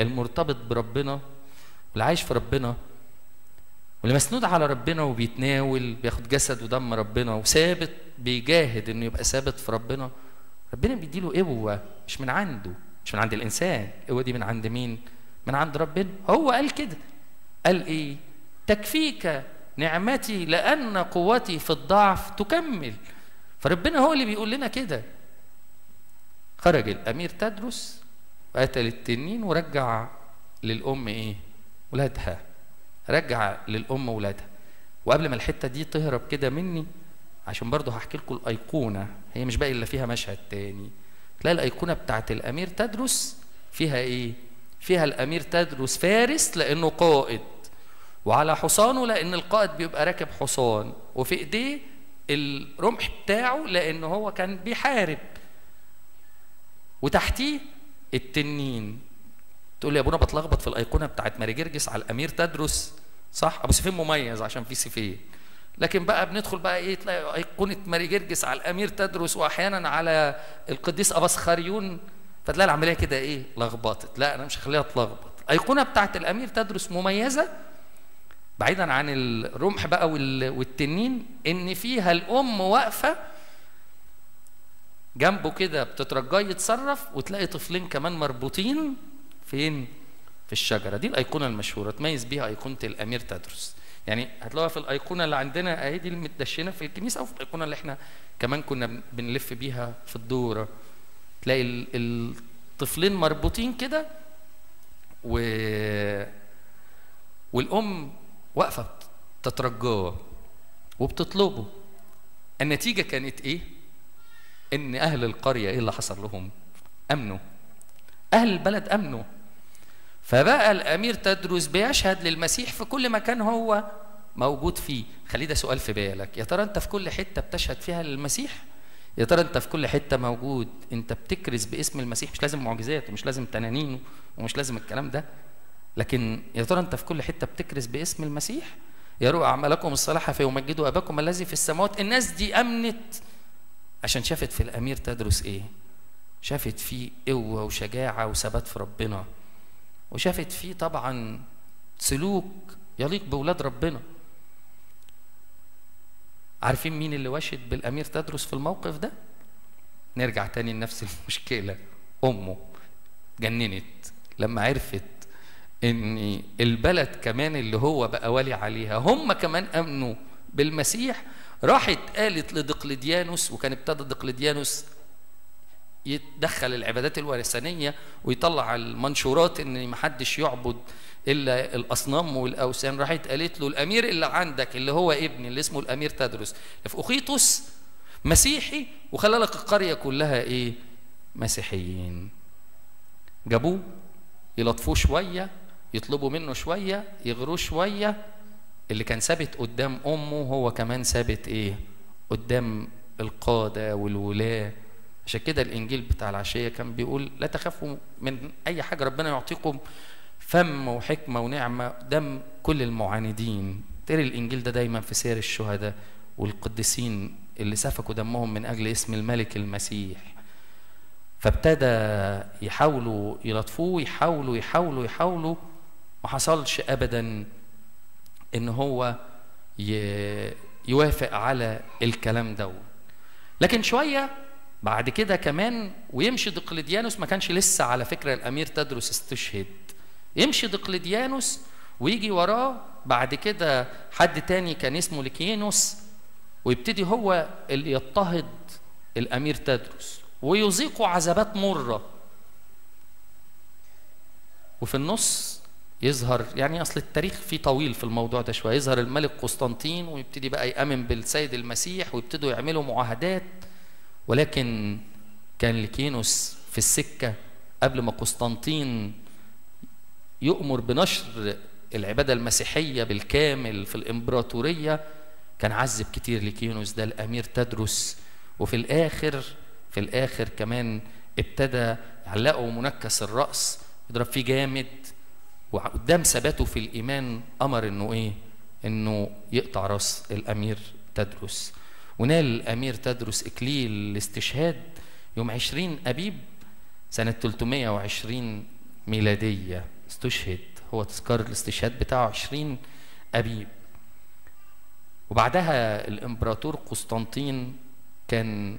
S2: المرتبط بربنا واللي عايش في ربنا واللي مسنود على ربنا وبيتناول بياخد جسد ودم ربنا وثابت بيجاهد إنه يبقى ثابت في ربنا. ربنا بيديله قوة مش من عنده مش من عند الإنسان. القوة دي من عند مين؟ من عند ربنا. هو قال كده. قال إيه؟ تكفيك نعمتي لأن قوتي في الضعف تكمل. فربنا هو اللي بيقول لنا كده. خرج الأمير تدرس وقتل التنين ورجع للأم إيه؟ ولادها. رجع للأم ولادها. وقبل ما الحتة دي تهرب كده مني عشان برضه هحكي لكم الأيقونة. هي مش باقي إلا فيها مشهد تاني. تلاقي الأيقونة بتاعت الأمير تدرس فيها إيه؟ فيها الأمير تدرس فارس لأنه قائد. وعلى حصانه لأن القائد بيبقى راكب حصان. وفي إيديه الرمح بتاعه لأن هو كان بيحارب. وتحتيه التنين. تقول لي يا ابونا بتلخبط في الايقونه بتاعت ماري جرجس على الامير تدرس صح؟ ابو سيفين مميز عشان في سيفين لكن بقى بندخل بقى إيه تلاقي ايقونه ماري جرجس على الامير تدرس واحيانا على القديس اباسخريون فتلاقي العملية كده إيه لخبطت. لا أنا مش هخليها تلخبط. الايقونه بتاعت الامير تدرس مميزه بعيدا عن الرمح بقى وال- والتنين إن فيها الأم واقفة جنبه كده بتترجاه يتصرف وتلاقي طفلين كمان مربوطين. فين؟ في الشجرة. دي الأيقونة المشهورة. تميز بيها أيقونة الأمير تدرس. يعني هتلاقوها في الأيقونة اللي عندنا أهي دي المتدشنة في الكنيسة أو في الأيقونة اللي إحنا كمان كنا بن- بنلف بيها في الدوره تلاقي ال- الطفلين مربوطين كده و والأم واقفة تترجاه وبتطلبه. النتيجة كانت إيه؟ إن أهل القرية إيه اللي حصل لهم؟ أمنوا. أهل البلد أمنوا. فبقى الأمير تدرس بيشهد للمسيح في كل مكان هو موجود فيه. خليه ده سؤال في بالك. يا ترى أنت في كل حتة بتشهد فيها للمسيح؟ يا ترى أنت في كل حتة موجود؟ أنت بتكرز باسم المسيح مش لازم معجزات ومش لازم تنانين ومش لازم الكلام ده. لكن يا ترى أنت في كل حتة بتكرز باسم المسيح؟ يروا أعمالكم الصالحه فيمجدوا أباكم الذي في السماوات. الناس دي أمنت. عشان شافت في الأمير تدرس إيه؟ شافت فيه قوة وشجاعة وثبات في ربنا. وشافت فيه طبعا سلوك يليق بولاد ربنا. عارفين مين اللي وشد بالأمير تدرس في الموقف ده؟ نرجع تاني لنفس المشكلة. أمه جننت لما عرفت إن البلد كمان اللي هو بقى والي عليها هم كمان آمنوا بالمسيح. راحت قالت لدقلديانوس وكان ابتدى دقلديانوس يتدخل العبادات الوثنيه ويطلع المنشورات إن محدش يعبد إلا الأصنام والأوثان. راحت قالت له الأمير اللي عندك اللي هو ابني اللي اسمه الأمير تدرس. في اخيطس مسيحي وخلى لك القرية كلها إيه؟ مسيحيين. جابوه يلطفوه شوية يطلبوا منه شوية يغروه شوية. اللي كان ثابت قدام أمه هو كمان ثابت إيه؟ قدام القادة والولاة. عشان كده الإنجيل بتاع العشية كان بيقول لا تخافوا من أي حاجة ربنا يعطيكم فم وحكمة ونعمة قدام كل المعاندين. تقري الإنجيل ده دايما في سير الشهداء والقديسين اللي سفكوا دمهم من أجل اسم الملك المسيح. فابتدى يحاولوا يلطفوه يحاولوا يحاولوا يحاولوا. ما حصلش ابدا إن هو يوافق على الكلام ده. لكن شوية بعد كده كمان ويمشي دقلديانوس ما كانش لسه على فكرة الأمير تدرس استشهد. يمشي دقلديانوس ويجي وراه بعد كده حد تاني كان اسمه ليكينوس ويبتدي هو اللي يضطهد الأمير تدرس. ويذيقه عذابات مرة. وفي النص يظهر يعني أصل التاريخ فيه طويل في الموضوع ده شوية يظهر الملك قسطنطين ويبتدي بقى يأمن بالسيد المسيح ويبتدوا يعملوا معاهدات. ولكن كان ليكينوس في السكة قبل ما قسطنطين يؤمر بنشر العبادة المسيحية بالكامل في الإمبراطورية كان عذب كتير ليكينوس ده الأمير تدرس. وفي الآخر في الآخر كمان ابتدى يعلقه منكس الرأس يضرب فيه جامد. وقدام ثباته في الإيمان أمر إنه إيه؟ إنه يقطع رأس الأمير تدرس. ونال الأمير تدرس إكليل الاستشهاد يوم 20 أبيب سنة 320 ميلادية. استشهد. هو تذكار الاستشهاد بتاعه 20 أبيب. وبعدها الإمبراطور قسطنطين كان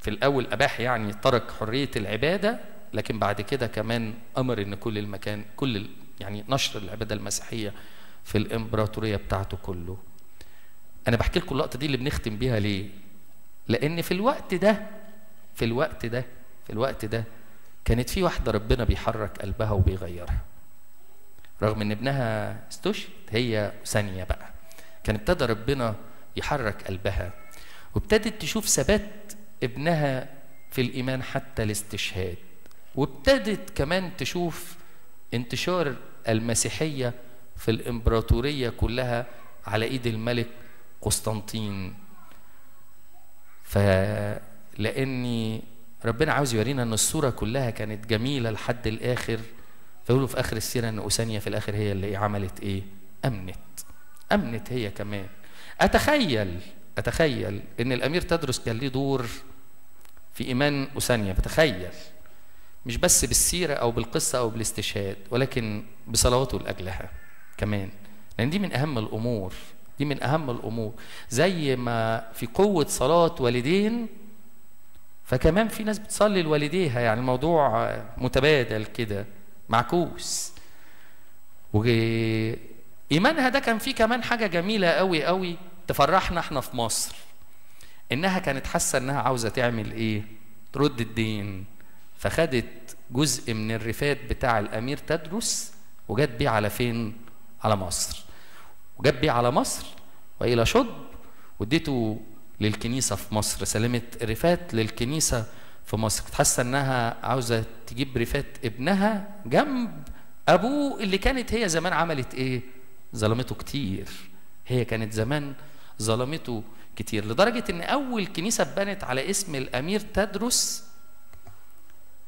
S2: في الأول أباح يعني ترك حرية العبادة لكن بعد كده كمان أمر إن كل المكان كل يعني نشر العبادة المسيحية في الإمبراطورية بتاعته كله. أنا بحكي لكم اللقطة دي اللي بنختم بيها ليه؟ لأن في الوقت ده في الوقت ده في الوقت ده كانت في واحدة ربنا بيحرك قلبها وبيغيرها. رغم إن ابنها استشهد هي ثانية بقى. كان ابتدى ربنا يحرك قلبها وابتدت تشوف ثبات ابنها في الإيمان حتى الاستشهاد. وابتدت كمان تشوف انتشار المسيحية في الإمبراطورية كلها على إيد الملك قسطنطين. فلاني ربنا عاوز يورينا إن الصورة كلها كانت جميلة لحد الآخر. فيقولوا في آخر السيرة إن اوسانيا في الآخر هي اللي عملت إيه؟ أمنت. أمنت هي كمان. أتخيل أتخيل إن الأمير تدرس كان ليه دور في إيمان اوسانيا بتخيل. مش بس بالسيرة أو بالقصة أو بالاستشهاد ولكن بصلواته لأجلها كمان. لأن دي من أهم الأمور. دي من أهم الأمور. زي ما في قوة صلاة والدين فكمان في ناس بتصلي لوالديها يعني الموضوع متبادل كده معكوس. وإيمانها ده كان فيه كمان حاجة جميلة قوي قوي تفرحنا إحنا في مصر. إنها كانت حاسة إنها عاوزة تعمل إيه؟ ترد الدين. فخدت جزء من الرفات بتاع الأمير تدرس وجت بيه على فين؟ على مصر. وجت بيه على مصر وإلى شطب واديته للكنيسة في مصر سلمت رفات للكنيسة في مصر كنت حاسة إنها عاوزة تجيب رفات ابنها جنب أبوه اللي كانت هي زمان عملت إيه؟ ظلمته كتير هي كانت زمان ظلمته كتير لدرجة إن أول كنيسة اتبنت على اسم الأمير تدرس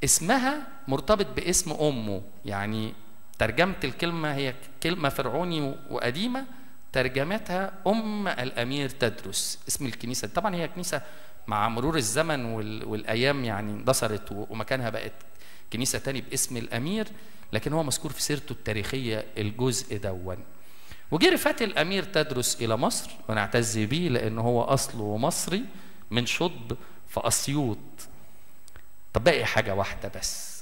S2: اسمها مرتبط باسم أمه يعني ترجمة الكلمة هي كلمة فرعوني وقديمة ترجمتها أم الأمير تدرس اسم الكنيسة. طبعا هي كنيسة مع مرور الزمن وال- والأيام يعني اندثرت ومكانها بقت كنيسة تاني باسم الأمير لكن هو مذكور في سيرته التاريخية الجزء دون. وجه رفات الأمير تدرس إلى مصر ونعتز بيه لأن هو أصله مصري من شطب في أسيوط. طب باقي حاجة واحدة بس.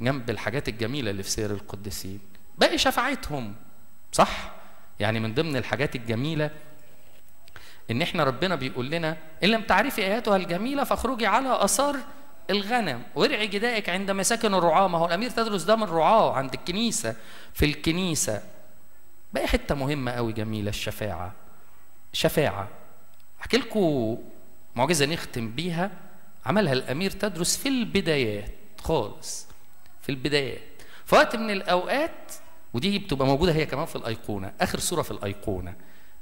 S2: جنب الحاجات الجميلة اللي في سير القديسين. باقي شفاعتهم صح؟ يعني من ضمن الحاجات الجميلة إن إحنا ربنا بيقول لنا إن لم تعرفي آياتها الجميلة فاخرجي على آثار الغنم. وارعي جدائك عند مساكن الرعاة. ما هو الأمير تدرس ده من الرعاة عند الكنيسة في الكنيسة. بقى حتة مهمة قوي جميلة الشفاعة. شفاعة. أحكي لكم معجزة نختم بيها. عملها الأمير تدرس في البدايات خالص. البدايات. في وقت من الأوقات ودي بتبقى موجودة هي كمان في الأيقونة آخر صوره في الأيقونة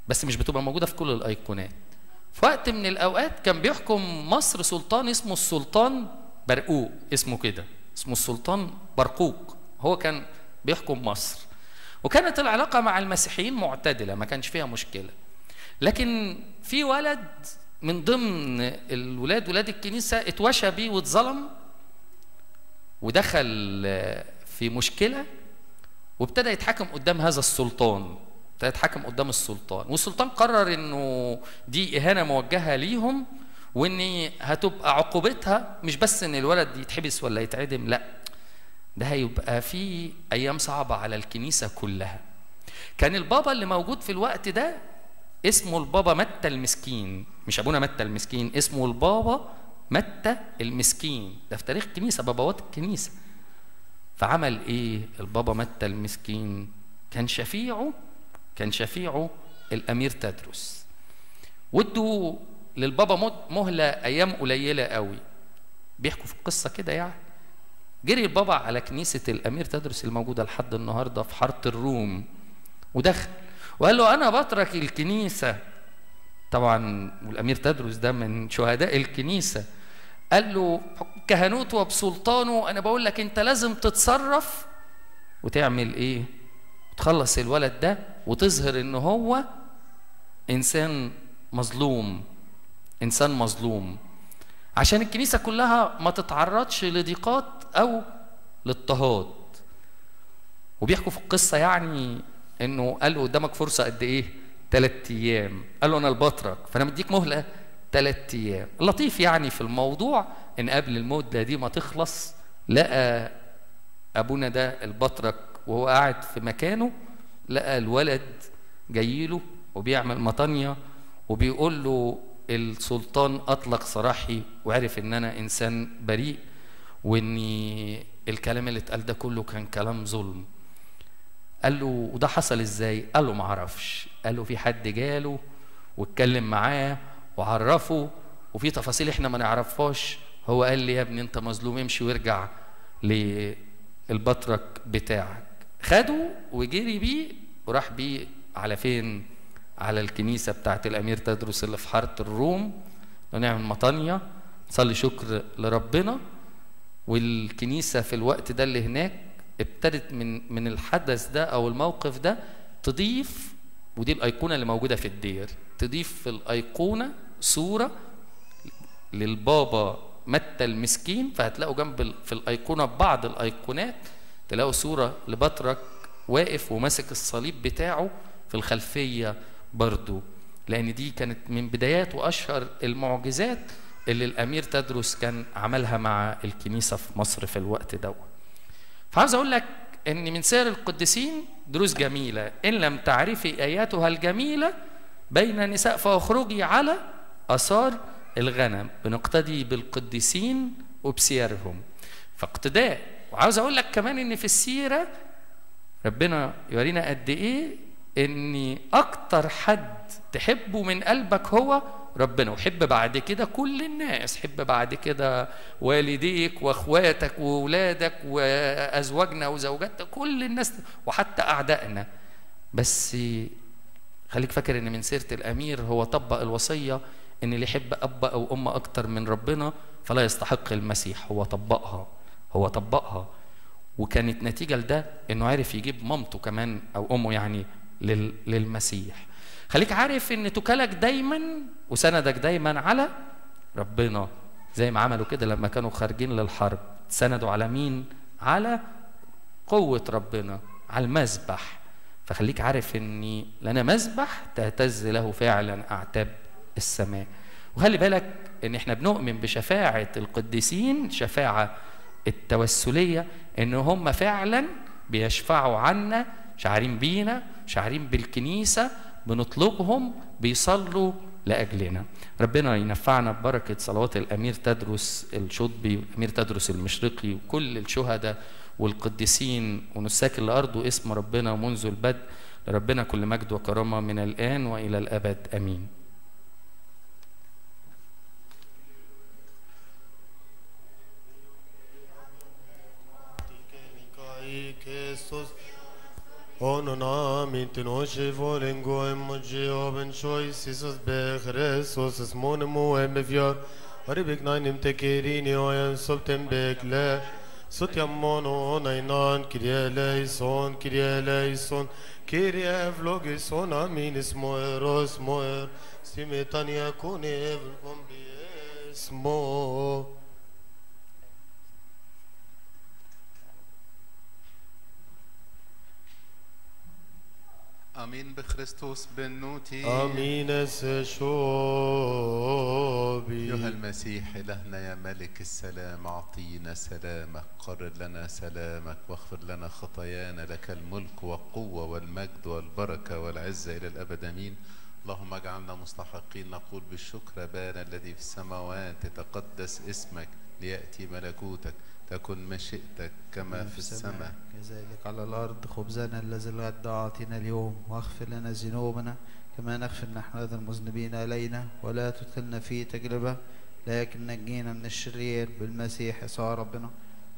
S2: بس مش بتبقى موجودة في كل الأيقونات. في وقت من الأوقات كان بيحكم مصر سلطان اسمه السلطان برقوق اسمه كده اسمه السلطان برقوق. هو كان بيحكم مصر. وكانت العلاقة مع المسيحيين معتدلة ما كانش فيها مشكلة. لكن في ولد من ضمن الولاد ولاد الكنيسة اتوشى بيه واتظلم ودخل في مشكلة وابتدى يتحكم قدام هذا السلطان ابتدى يتحكم قدام السلطان. والسلطان قرر إنه دي إهانة موجهة ليهم وان هتبقى عقوبتها مش بس إن الولد يتحبس ولا يتعدم لأ ده هيبقى في أيام صعبة على الكنيسة كلها. كان البابا اللي موجود في الوقت ده اسمه البابا متى المسكين مش أبونا متى المسكين اسمه البابا متى المسكين؟ ده في تاريخ الكنيسه بابوات الكنيسة. فعمل إيه؟ البابا متى المسكين؟ كان شفيعه كان شفيعه الأمير تدرس. وادوا للبابا مهلة أيام قليلة قوي. بيحكوا في القصة كده يعني. جري البابا على كنيسة الأمير تدرس الموجودة لحد النهارده في حارة الروم. ودخل. وقال له أنا بترك الكنيسة. طبعا والأمير تدرس ده من شهداء الكنيسة. قال له كهنوت وبسلطانه أنا بقول لك أنت لازم تتصرف وتعمل إيه؟ تخلص الولد ده وتظهر إن هو إنسان مظلوم إنسان مظلوم. عشان الكنيسة كلها ما تتعرضش لضيقات أو لاضطهاد وبيحكوا في القصة يعني إنه قال له قدامك فرصة قد إيه؟ ثلاث أيام. قال له أنا البطرك. فأنا مديك مهلة. ثلاث أيام. اللطيف يعني في الموضوع إن قبل المدة دي ما تخلص لقى أبونا ده البطرك وهو قاعد في مكانه لقى الولد جاي له وبيعمل مطانية وبيقول له السلطان أطلق سراحي وعرف إن أنا إنسان بريء واني الكلام اللي اتقال ده كله كان كلام ظلم. قال له وده حصل إزاي؟ قال له ما أعرفش. قال له في حد جاله واتكلم معاه وعرفه. وفي تفاصيل إحنا ما نعرفهاش. هو قال لي يا ابني انت مظلوم امشي وارجع للبطرك بتاعك. خده وجري بيه وراح بيه على فين؟ على الكنيسة بتاعت الأمير تدرس اللي في حارة الروم ونعمل مطانية نصلي شكر لربنا. والكنيسة في الوقت ده اللي هناك ابتدت من من الحدث ده أو الموقف ده تضيف ودي الأيقونة اللي موجودة في الدير تضيف في الأيقونة صورة للبابا متى المسكين فهتلاقوا جنب في الأيقونة بعض الأيقونات تلاقوا صورة لبطرك واقف وماسك الصليب بتاعه في الخلفية برضو. لأن دي كانت من بدايات وأشهر المعجزات اللي الأمير تدرس كان عملها مع الكنيسة في مصر في الوقت ده. فعاوز أقول لك إن من سير القديسين دروس جميلة. إن لم تعرفي آياتها الجميلة بين النساء فأخرجي على آثار الغنم بنقتدي بالقديسين وبسيرهم. فاقتداء. وعاوز أقول لك كمان إن في السيرة ربنا يورينا قد إيه إن أكتر حد تحبه من قلبك هو ربنا. وحب بعد كده كل الناس. حب بعد كده والديك وأخواتك وأولادك وأزواجنا وزوجاتنا كل الناس وحتى أعدائنا. بس خليك فاكر إن من سيرة الأمير هو طبق الوصية إن اللي يحب اب أو أم أكتر من ربنا فلا يستحق المسيح. هو طبقها هو طبقها. وكانت نتيجة لده إنه عرف يجيب مامته كمان أو أمه يعني لل- للمسيح. خليك عارف إن توكلك دايما وسندك دايما على ربنا. زي ما عملوا كده لما كانوا خارجين للحرب. سندوا على مين؟ على قوة ربنا على المذبح. فخليك عارف إني لنا مذبح تهتز له فعلا أعتاب. السماء. وخلي بالك إن إحنا بنؤمن بشفاعة القديسين شفاعة التوسلية إن هم فعلا بيشفعوا عنا شعارين بينا شعارين بالكنيسة بنطلبهم بيصلوا لأجلنا. ربنا ينفعنا ببركة صلوات الأمير تدرس الشطبي والأمير تدرس المشرقي وكل الشهداء والقديسين ونساك الأرض واسم ربنا منذ البدء. لربنا كل مجد وكرامة من الآن وإلى الأبد. أمين.
S1: Ononamin ten oshe volen goem moje oben shoy sisos bechres os es mon mo em bevyor ari bek soptem bekle. Sot yammon onaynan ison, son kiryele ison kirye vlogi son amin is moer os moer simetania kun ev kombi mo
S6: امين بخريستوس بنوتي
S1: امين شوبي
S6: أيها المسيح إلهنا يا ملك السلام أعطينا سلامك قرر لنا سلامك واغفر لنا خطايانا لك الملك والقوة والمجد والبركة والعزة إلى الأبد أمين. اللهم اجعلنا مستحقين نقول بالشكر أبانا الذي في السماوات تتقدس اسمك ليأتي ملكوتك. تكن مشيئتك كما في السماء.
S4: كذلك على الأرض خبزنا الذي الغد أعطينا اليوم واغفر لنا ذنوبنا كما نغفر نحن أيضا المذنبين إلينا ولا تدخلنا في تجربة لكن نجينا من الشرير بالمسيح يسوع ربنا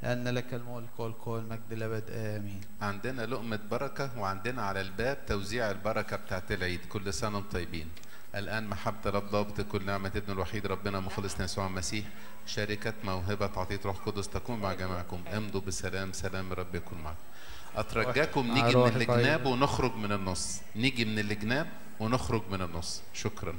S4: لأن لك الملك والقوة والمجد الأبد. آمين.
S6: عندنا لقمة بركة وعندنا على الباب توزيع البركة بتاعت العيد. كل سنة طيبين. الآن محبة رب ضابط كل نعمة ابن الوحيد ربنا مخلصنا يسوع المسيح شركة موهبة عطية روح قدس تكون مع جميعكم امضوا بسلام سلام الرب يكون معكم. أترجاكم نيجي من
S4: روحك
S6: الجناب. ونخرج من النص. نيجي من الجناب ونخرج من النص. شكرا.